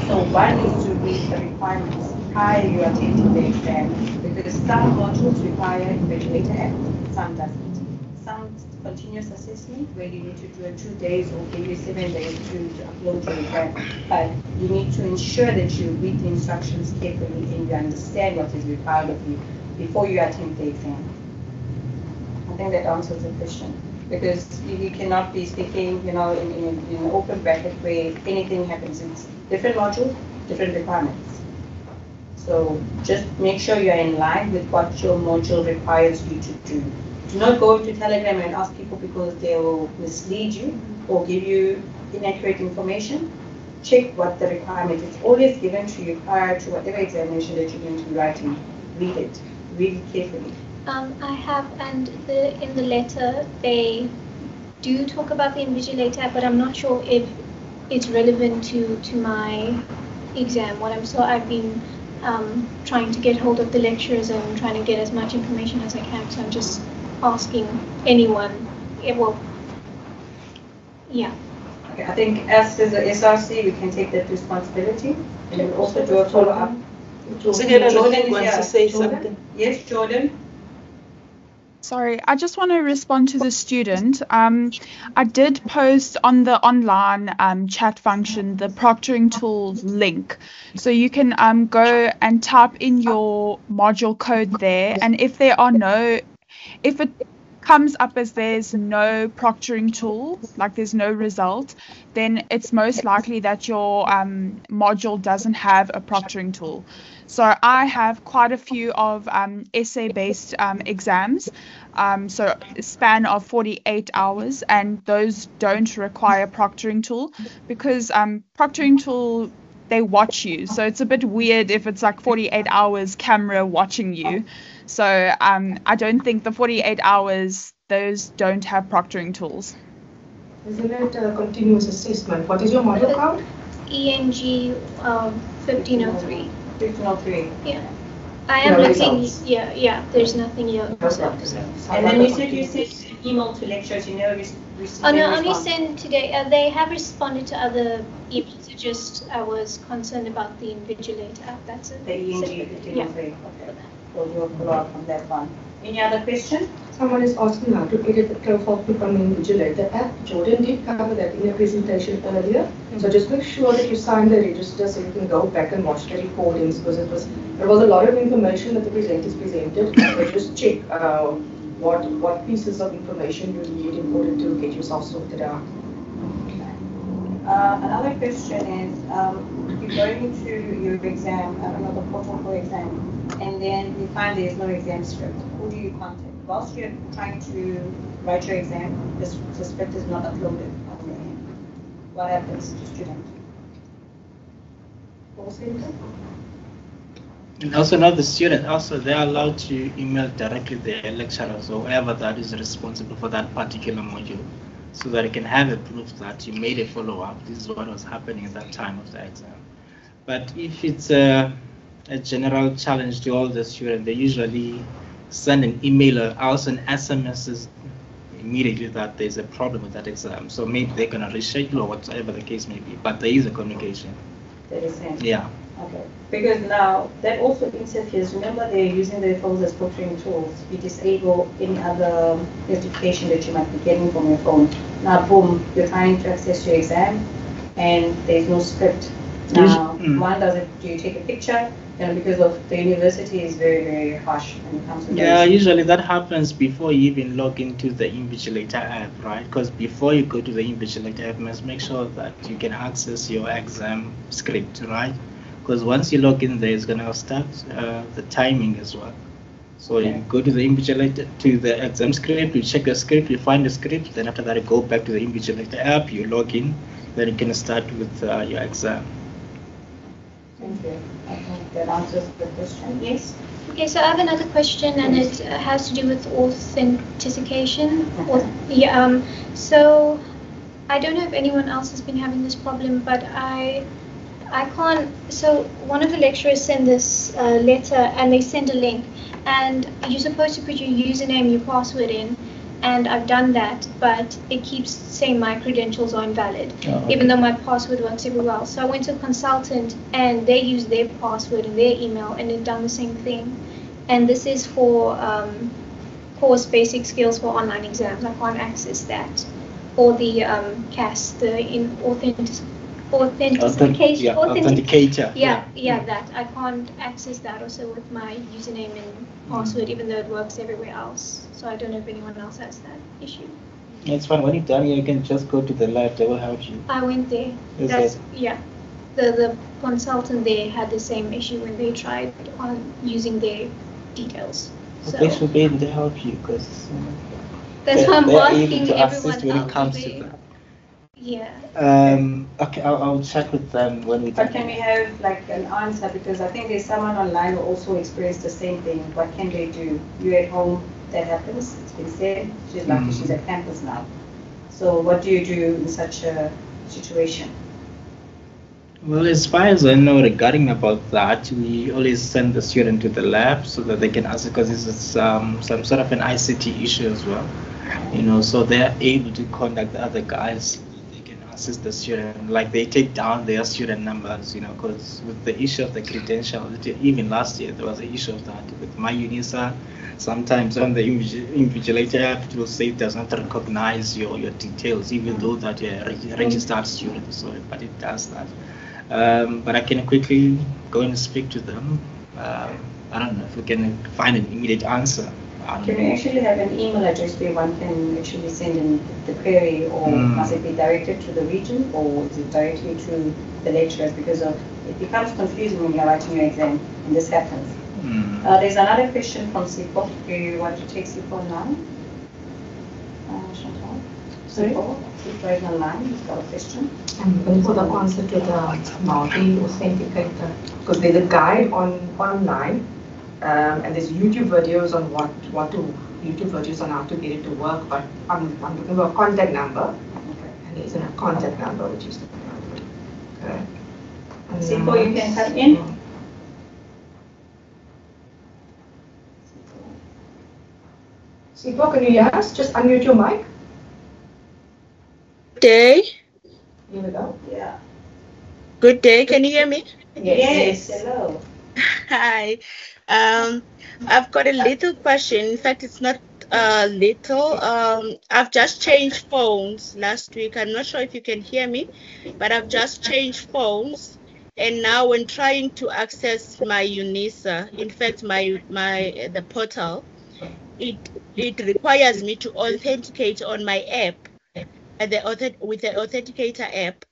So one needs to read the requirements prior you attending the exam because some modules require invigilator app, some doesn't. Some continuous assessment where you need to do it two days or maybe seven days to, to upload your exam. But you need to ensure that you read the instructions carefully and you understand what is required of you before you attend the exam. I think that answers the question. Because you, you cannot be speaking, you know, in, in, in an open bracket where anything happens. It's different module, different requirements. So just make sure you're in line with what your module requires you to do. Do not go to Telegram and ask people because they will mislead you or give you inaccurate information. Check what the requirement is. Always given to you prior to whatever examination that you're going to be writing. Read it. Read it carefully. Um, I have, and the, in the letter, they do talk about the invigilator, app, but I'm not sure if it's relevant to, to my exam. What I'm, so I've been um, trying to get hold of the lecturers and trying to get as much information as I can. So I'm just asking anyone. It will, yeah. Okay, I think as as a SRC, we can take that responsibility and we'll also do a follow-up. Sigela, I Jordan think is wants to say Jordan? something. Yes, Jordan? Sorry, I just want to respond to the student. Um, I did post on the online um, chat function the proctoring tools link. So you can um, go and type in your module code there. And if there are no, if it comes up as there's no proctoring tool, like there's no result, then it's most likely that your um, module doesn't have a proctoring tool. So I have quite a few of um, essay-based um, exams, um, so a span of 48 hours, and those don't require proctoring tool because um, proctoring tool they watch you, so it's a bit weird if it's like 48 hours camera watching you. So um, I don't think the 48 hours those don't have proctoring tools. Isn't it a continuous assessment? What is your model code? ENG um, 1503. 1503. Yeah. I am No looking, results. yeah, yeah, there's nothing here. And then you said you sent email to lecturers, you never re- received Oh, any no, only response. sent today. Uh, they have responded to other emails. It just, I was concerned about the invigilator app. That's it. The ENG Yeah. 1503, okay. So we'll follow up on that one. Any other question? Someone is asking how to edit the profile pic on the app. Jordan did cover that in your presentation earlier. So just make sure that you sign the register so you can go back and watch the recordings because it was there was a lot of information that the presenters presented. So just check uh, what what pieces of information you need in order to get yourself sorted out. Uh, another question is, um, going to your exam, uh, I don't know, portal for exam, and then you find there's no exam script. Who do you contact? whilst you're trying to write your exam, this, the script is not uploaded on your end. What happens to student? And also not the student, also they're allowed to email directly the lecturers or whoever that is responsible for that particular module so that it can have a proof that you made a follow-up. This is what was happening at that time of the exam. But if it's a, a general challenge to all the students, they usually send an email or also an SMS immediately that there's a problem with that exam. So maybe they're gonna reschedule or whatever the case may be, but there is a communication. That is? Yeah. Okay, because now that also interferes, remember they're using their phones as filtering tools. You disable any other notification that you might be getting from your phone. Now, boom, you're trying to access your exam and there's no script. Now, Mm. one does it, do you take a picture? And because of the university is very, very harsh when it comes to Yeah, those. usually that happens before you even log into the Invigilator app, right? Because before you go to the Invigilator app, you must make sure that you can access your exam script, right? Because once you log in there, it's gonna start uh, the timing as well. So you go to the Invigilator, to the exam script, you check the script, you find the script, then after that you go back to the Invigilator app, you log in, then you can start with uh, your exam. Thank you. I think that answers the question. Yes? Okay, so I have another question, and it has to do with authentication. Yeah, um, so I don't know if anyone else has been having this problem, but I, I can't. So one of the lecturers sent this uh, letter, and they send a link, and you're supposed to put your username, your password in, and I've done that, but it keeps saying my credentials are invalid, Oh, even though my password works every well. So I went to a consultant, and they used their password and their email, and it done the same thing. And this is for um, course basic skills for online exams. I can't access that. Or the um, CAS, the in authentic, authentication. yeah, authentic- authenticator, Yeah, yeah. yeah, that. I can't access that also with my username and password, even though it works everywhere else. So I don't know if anyone else has that issue. It's fine. When you're done, you can just go to the lab. They will help you. I went there. Is That's it? yeah. The the consultant there had the same issue when they tried on using their details. So They should be able to help you because that's why I'm they're asking able to everyone assist when it comes to that. Yeah. Um, okay, I'll, I'll check with them when we. But can we have like an answer, because I think there's someone online who also experienced the same thing, what can they do? You're at home, that happens, it's been said, she's lucky Mm. she's at campus now. So what do you do in such a situation? Well, as far as I know regarding about that, we always send the student to the lab so that they can answer because this is um, some sort of an ICT issue as well. You know, so they're able to contact the other guys. Assist the student, like they take down their student numbers. You know, because with the issue of the credential, even last year there was an issue of that with myUnisa. Sometimes on the invig- invigilator app, it will say it does not recognize your, your details, even though that you're a registered student. So, but it does that. Um, but I can quickly go and speak to them. Um, I don't know if we can find an immediate answer. I don't Can we actually have an email address where one can actually send in the query, or Mm. must it be directed to the region, or is it directly to the lecturers? Because of, it becomes confusing when you're writing your exam, and this happens. Mm. Uh, there's another question from Sipho. Do you want to take Sipho now? Uh, Chantal? Sorry? Sipho, Sipho is online, he's got a question. I'm looking for the answer to the multi-authenticator, because there's a guide on, online, um, and there's YouTube videos on what, what to, YouTube videos on how to get it to work, but I'm, I'm looking for a contact number, and there's a contact number which is, okay. And Sipho, you can now- come in. Sipho, can you hear us? Just unmute your mic. day. Here we go. Yeah. Good day. Can you hear me? Yes, hello. Hi. Um, I've got a little question. In fact, it's not uh, little. Um, I've just changed phones last week. I'm not sure if you can hear me, but I've just changed phones. And now, when trying to access myUnisa, in fact, my my the portal, it it requires me to authenticate on my app, uh, the with the authenticator app.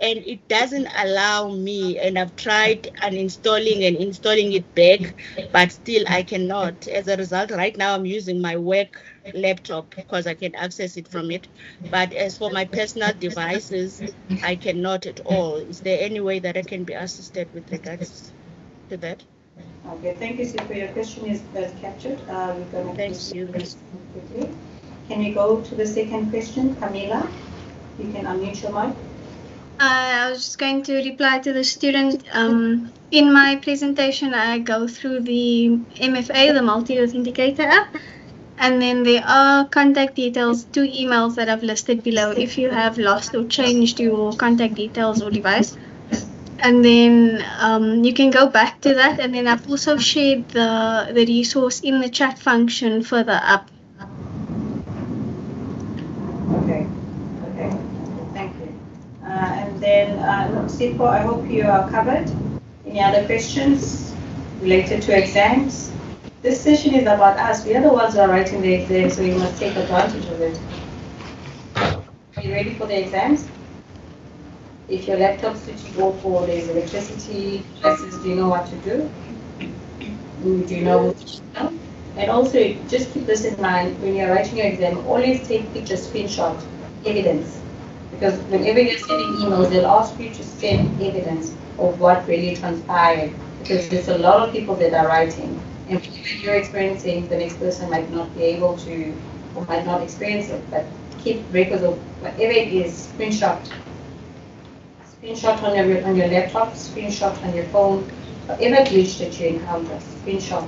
And it doesn't allow me. And I've tried uninstalling and installing it back, but still I cannot. As a result, right now I'm using my work laptop because I can access it from it. But as for my personal devices, I cannot at all. Is there any way that I can be assisted with regards to that? Okay, thank you, Sipho. Your question is is captured. Uh, We're going to Thank you. quickly. Can we go to the second question, Camila? You can unmute your mic. I was just going to reply to the student. Um, in my presentation, I go through the MFA, the Multi Authenticator app, and then there are contact details, two emails that I've listed below if you have lost or changed your contact details or device. And then um, you can go back to that, and then I've also shared the, the resource in the chat function further up. Okay, okay, thank you. Uh, Then, uh, Sipho, I hope you are covered. Any other questions related to exams? This session is about us. We are the ones who are writing the exams, so we must take advantage of it. Are you ready for the exams? If your laptop's switching off or there's electricity, classes, do you know what to do? Do you know what to do? And also, just keep this in mind, when you're writing your exam, always take pictures, screenshot, evidence. Because whenever you're sending emails, they'll ask you to send evidence of what really transpired. Because there's a lot of people that are writing. And whatever you're experiencing, the next person might not be able to, or might not experience it. But keep records of whatever it is, screenshot. Screenshot on your, on your laptop, screenshot on your phone, whatever glitch that you encounter, screenshot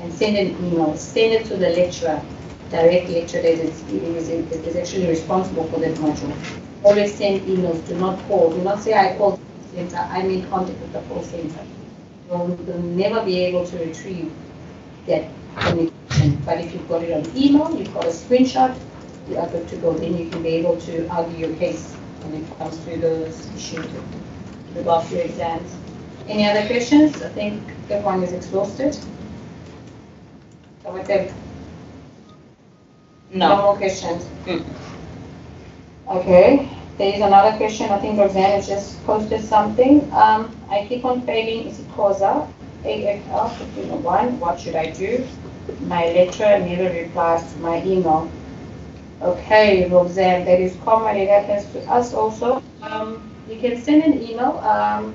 and send an email, send it to the lecturer, direct lecturer that is, is, is actually responsible for that module. Always send emails, do not call, do not say I called the center, I'm in contact with the call center. You'll, you'll never be able to retrieve that communication. But if you've got it on email, you've got a screenshot, you are good to go. Then you can be able to argue your case when it comes to those issues with regard to your exams. Any other questions? I think everyone is exhausted. So with them. No more questions. Okay, there is another question. I think Roxanne just posted something. Um, I keep on failing. Is it COSA? AFL 1501. What should I do? My lecturer never replies to my email. Okay, Roxanne, that is common. It happens to us also. Um, you can send an email. Um,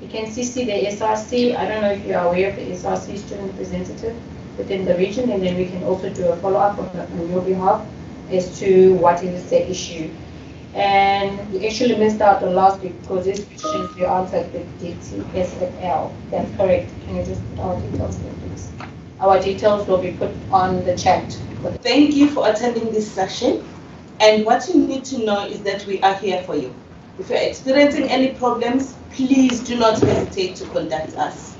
you can CC the SRC. I don't know if you are aware of the SRC student representative within the region, and then we can also do a follow-up on, on your behalf as to what is the issue. And we actually missed out on last week because these questions you answered with DTSFL. That's correct. Can you just put our details there, please? Our details will be put on the chat. Thank you for attending this session. And what you need to know is that we are here for you. If you're experiencing any problems, please do not hesitate to contact us.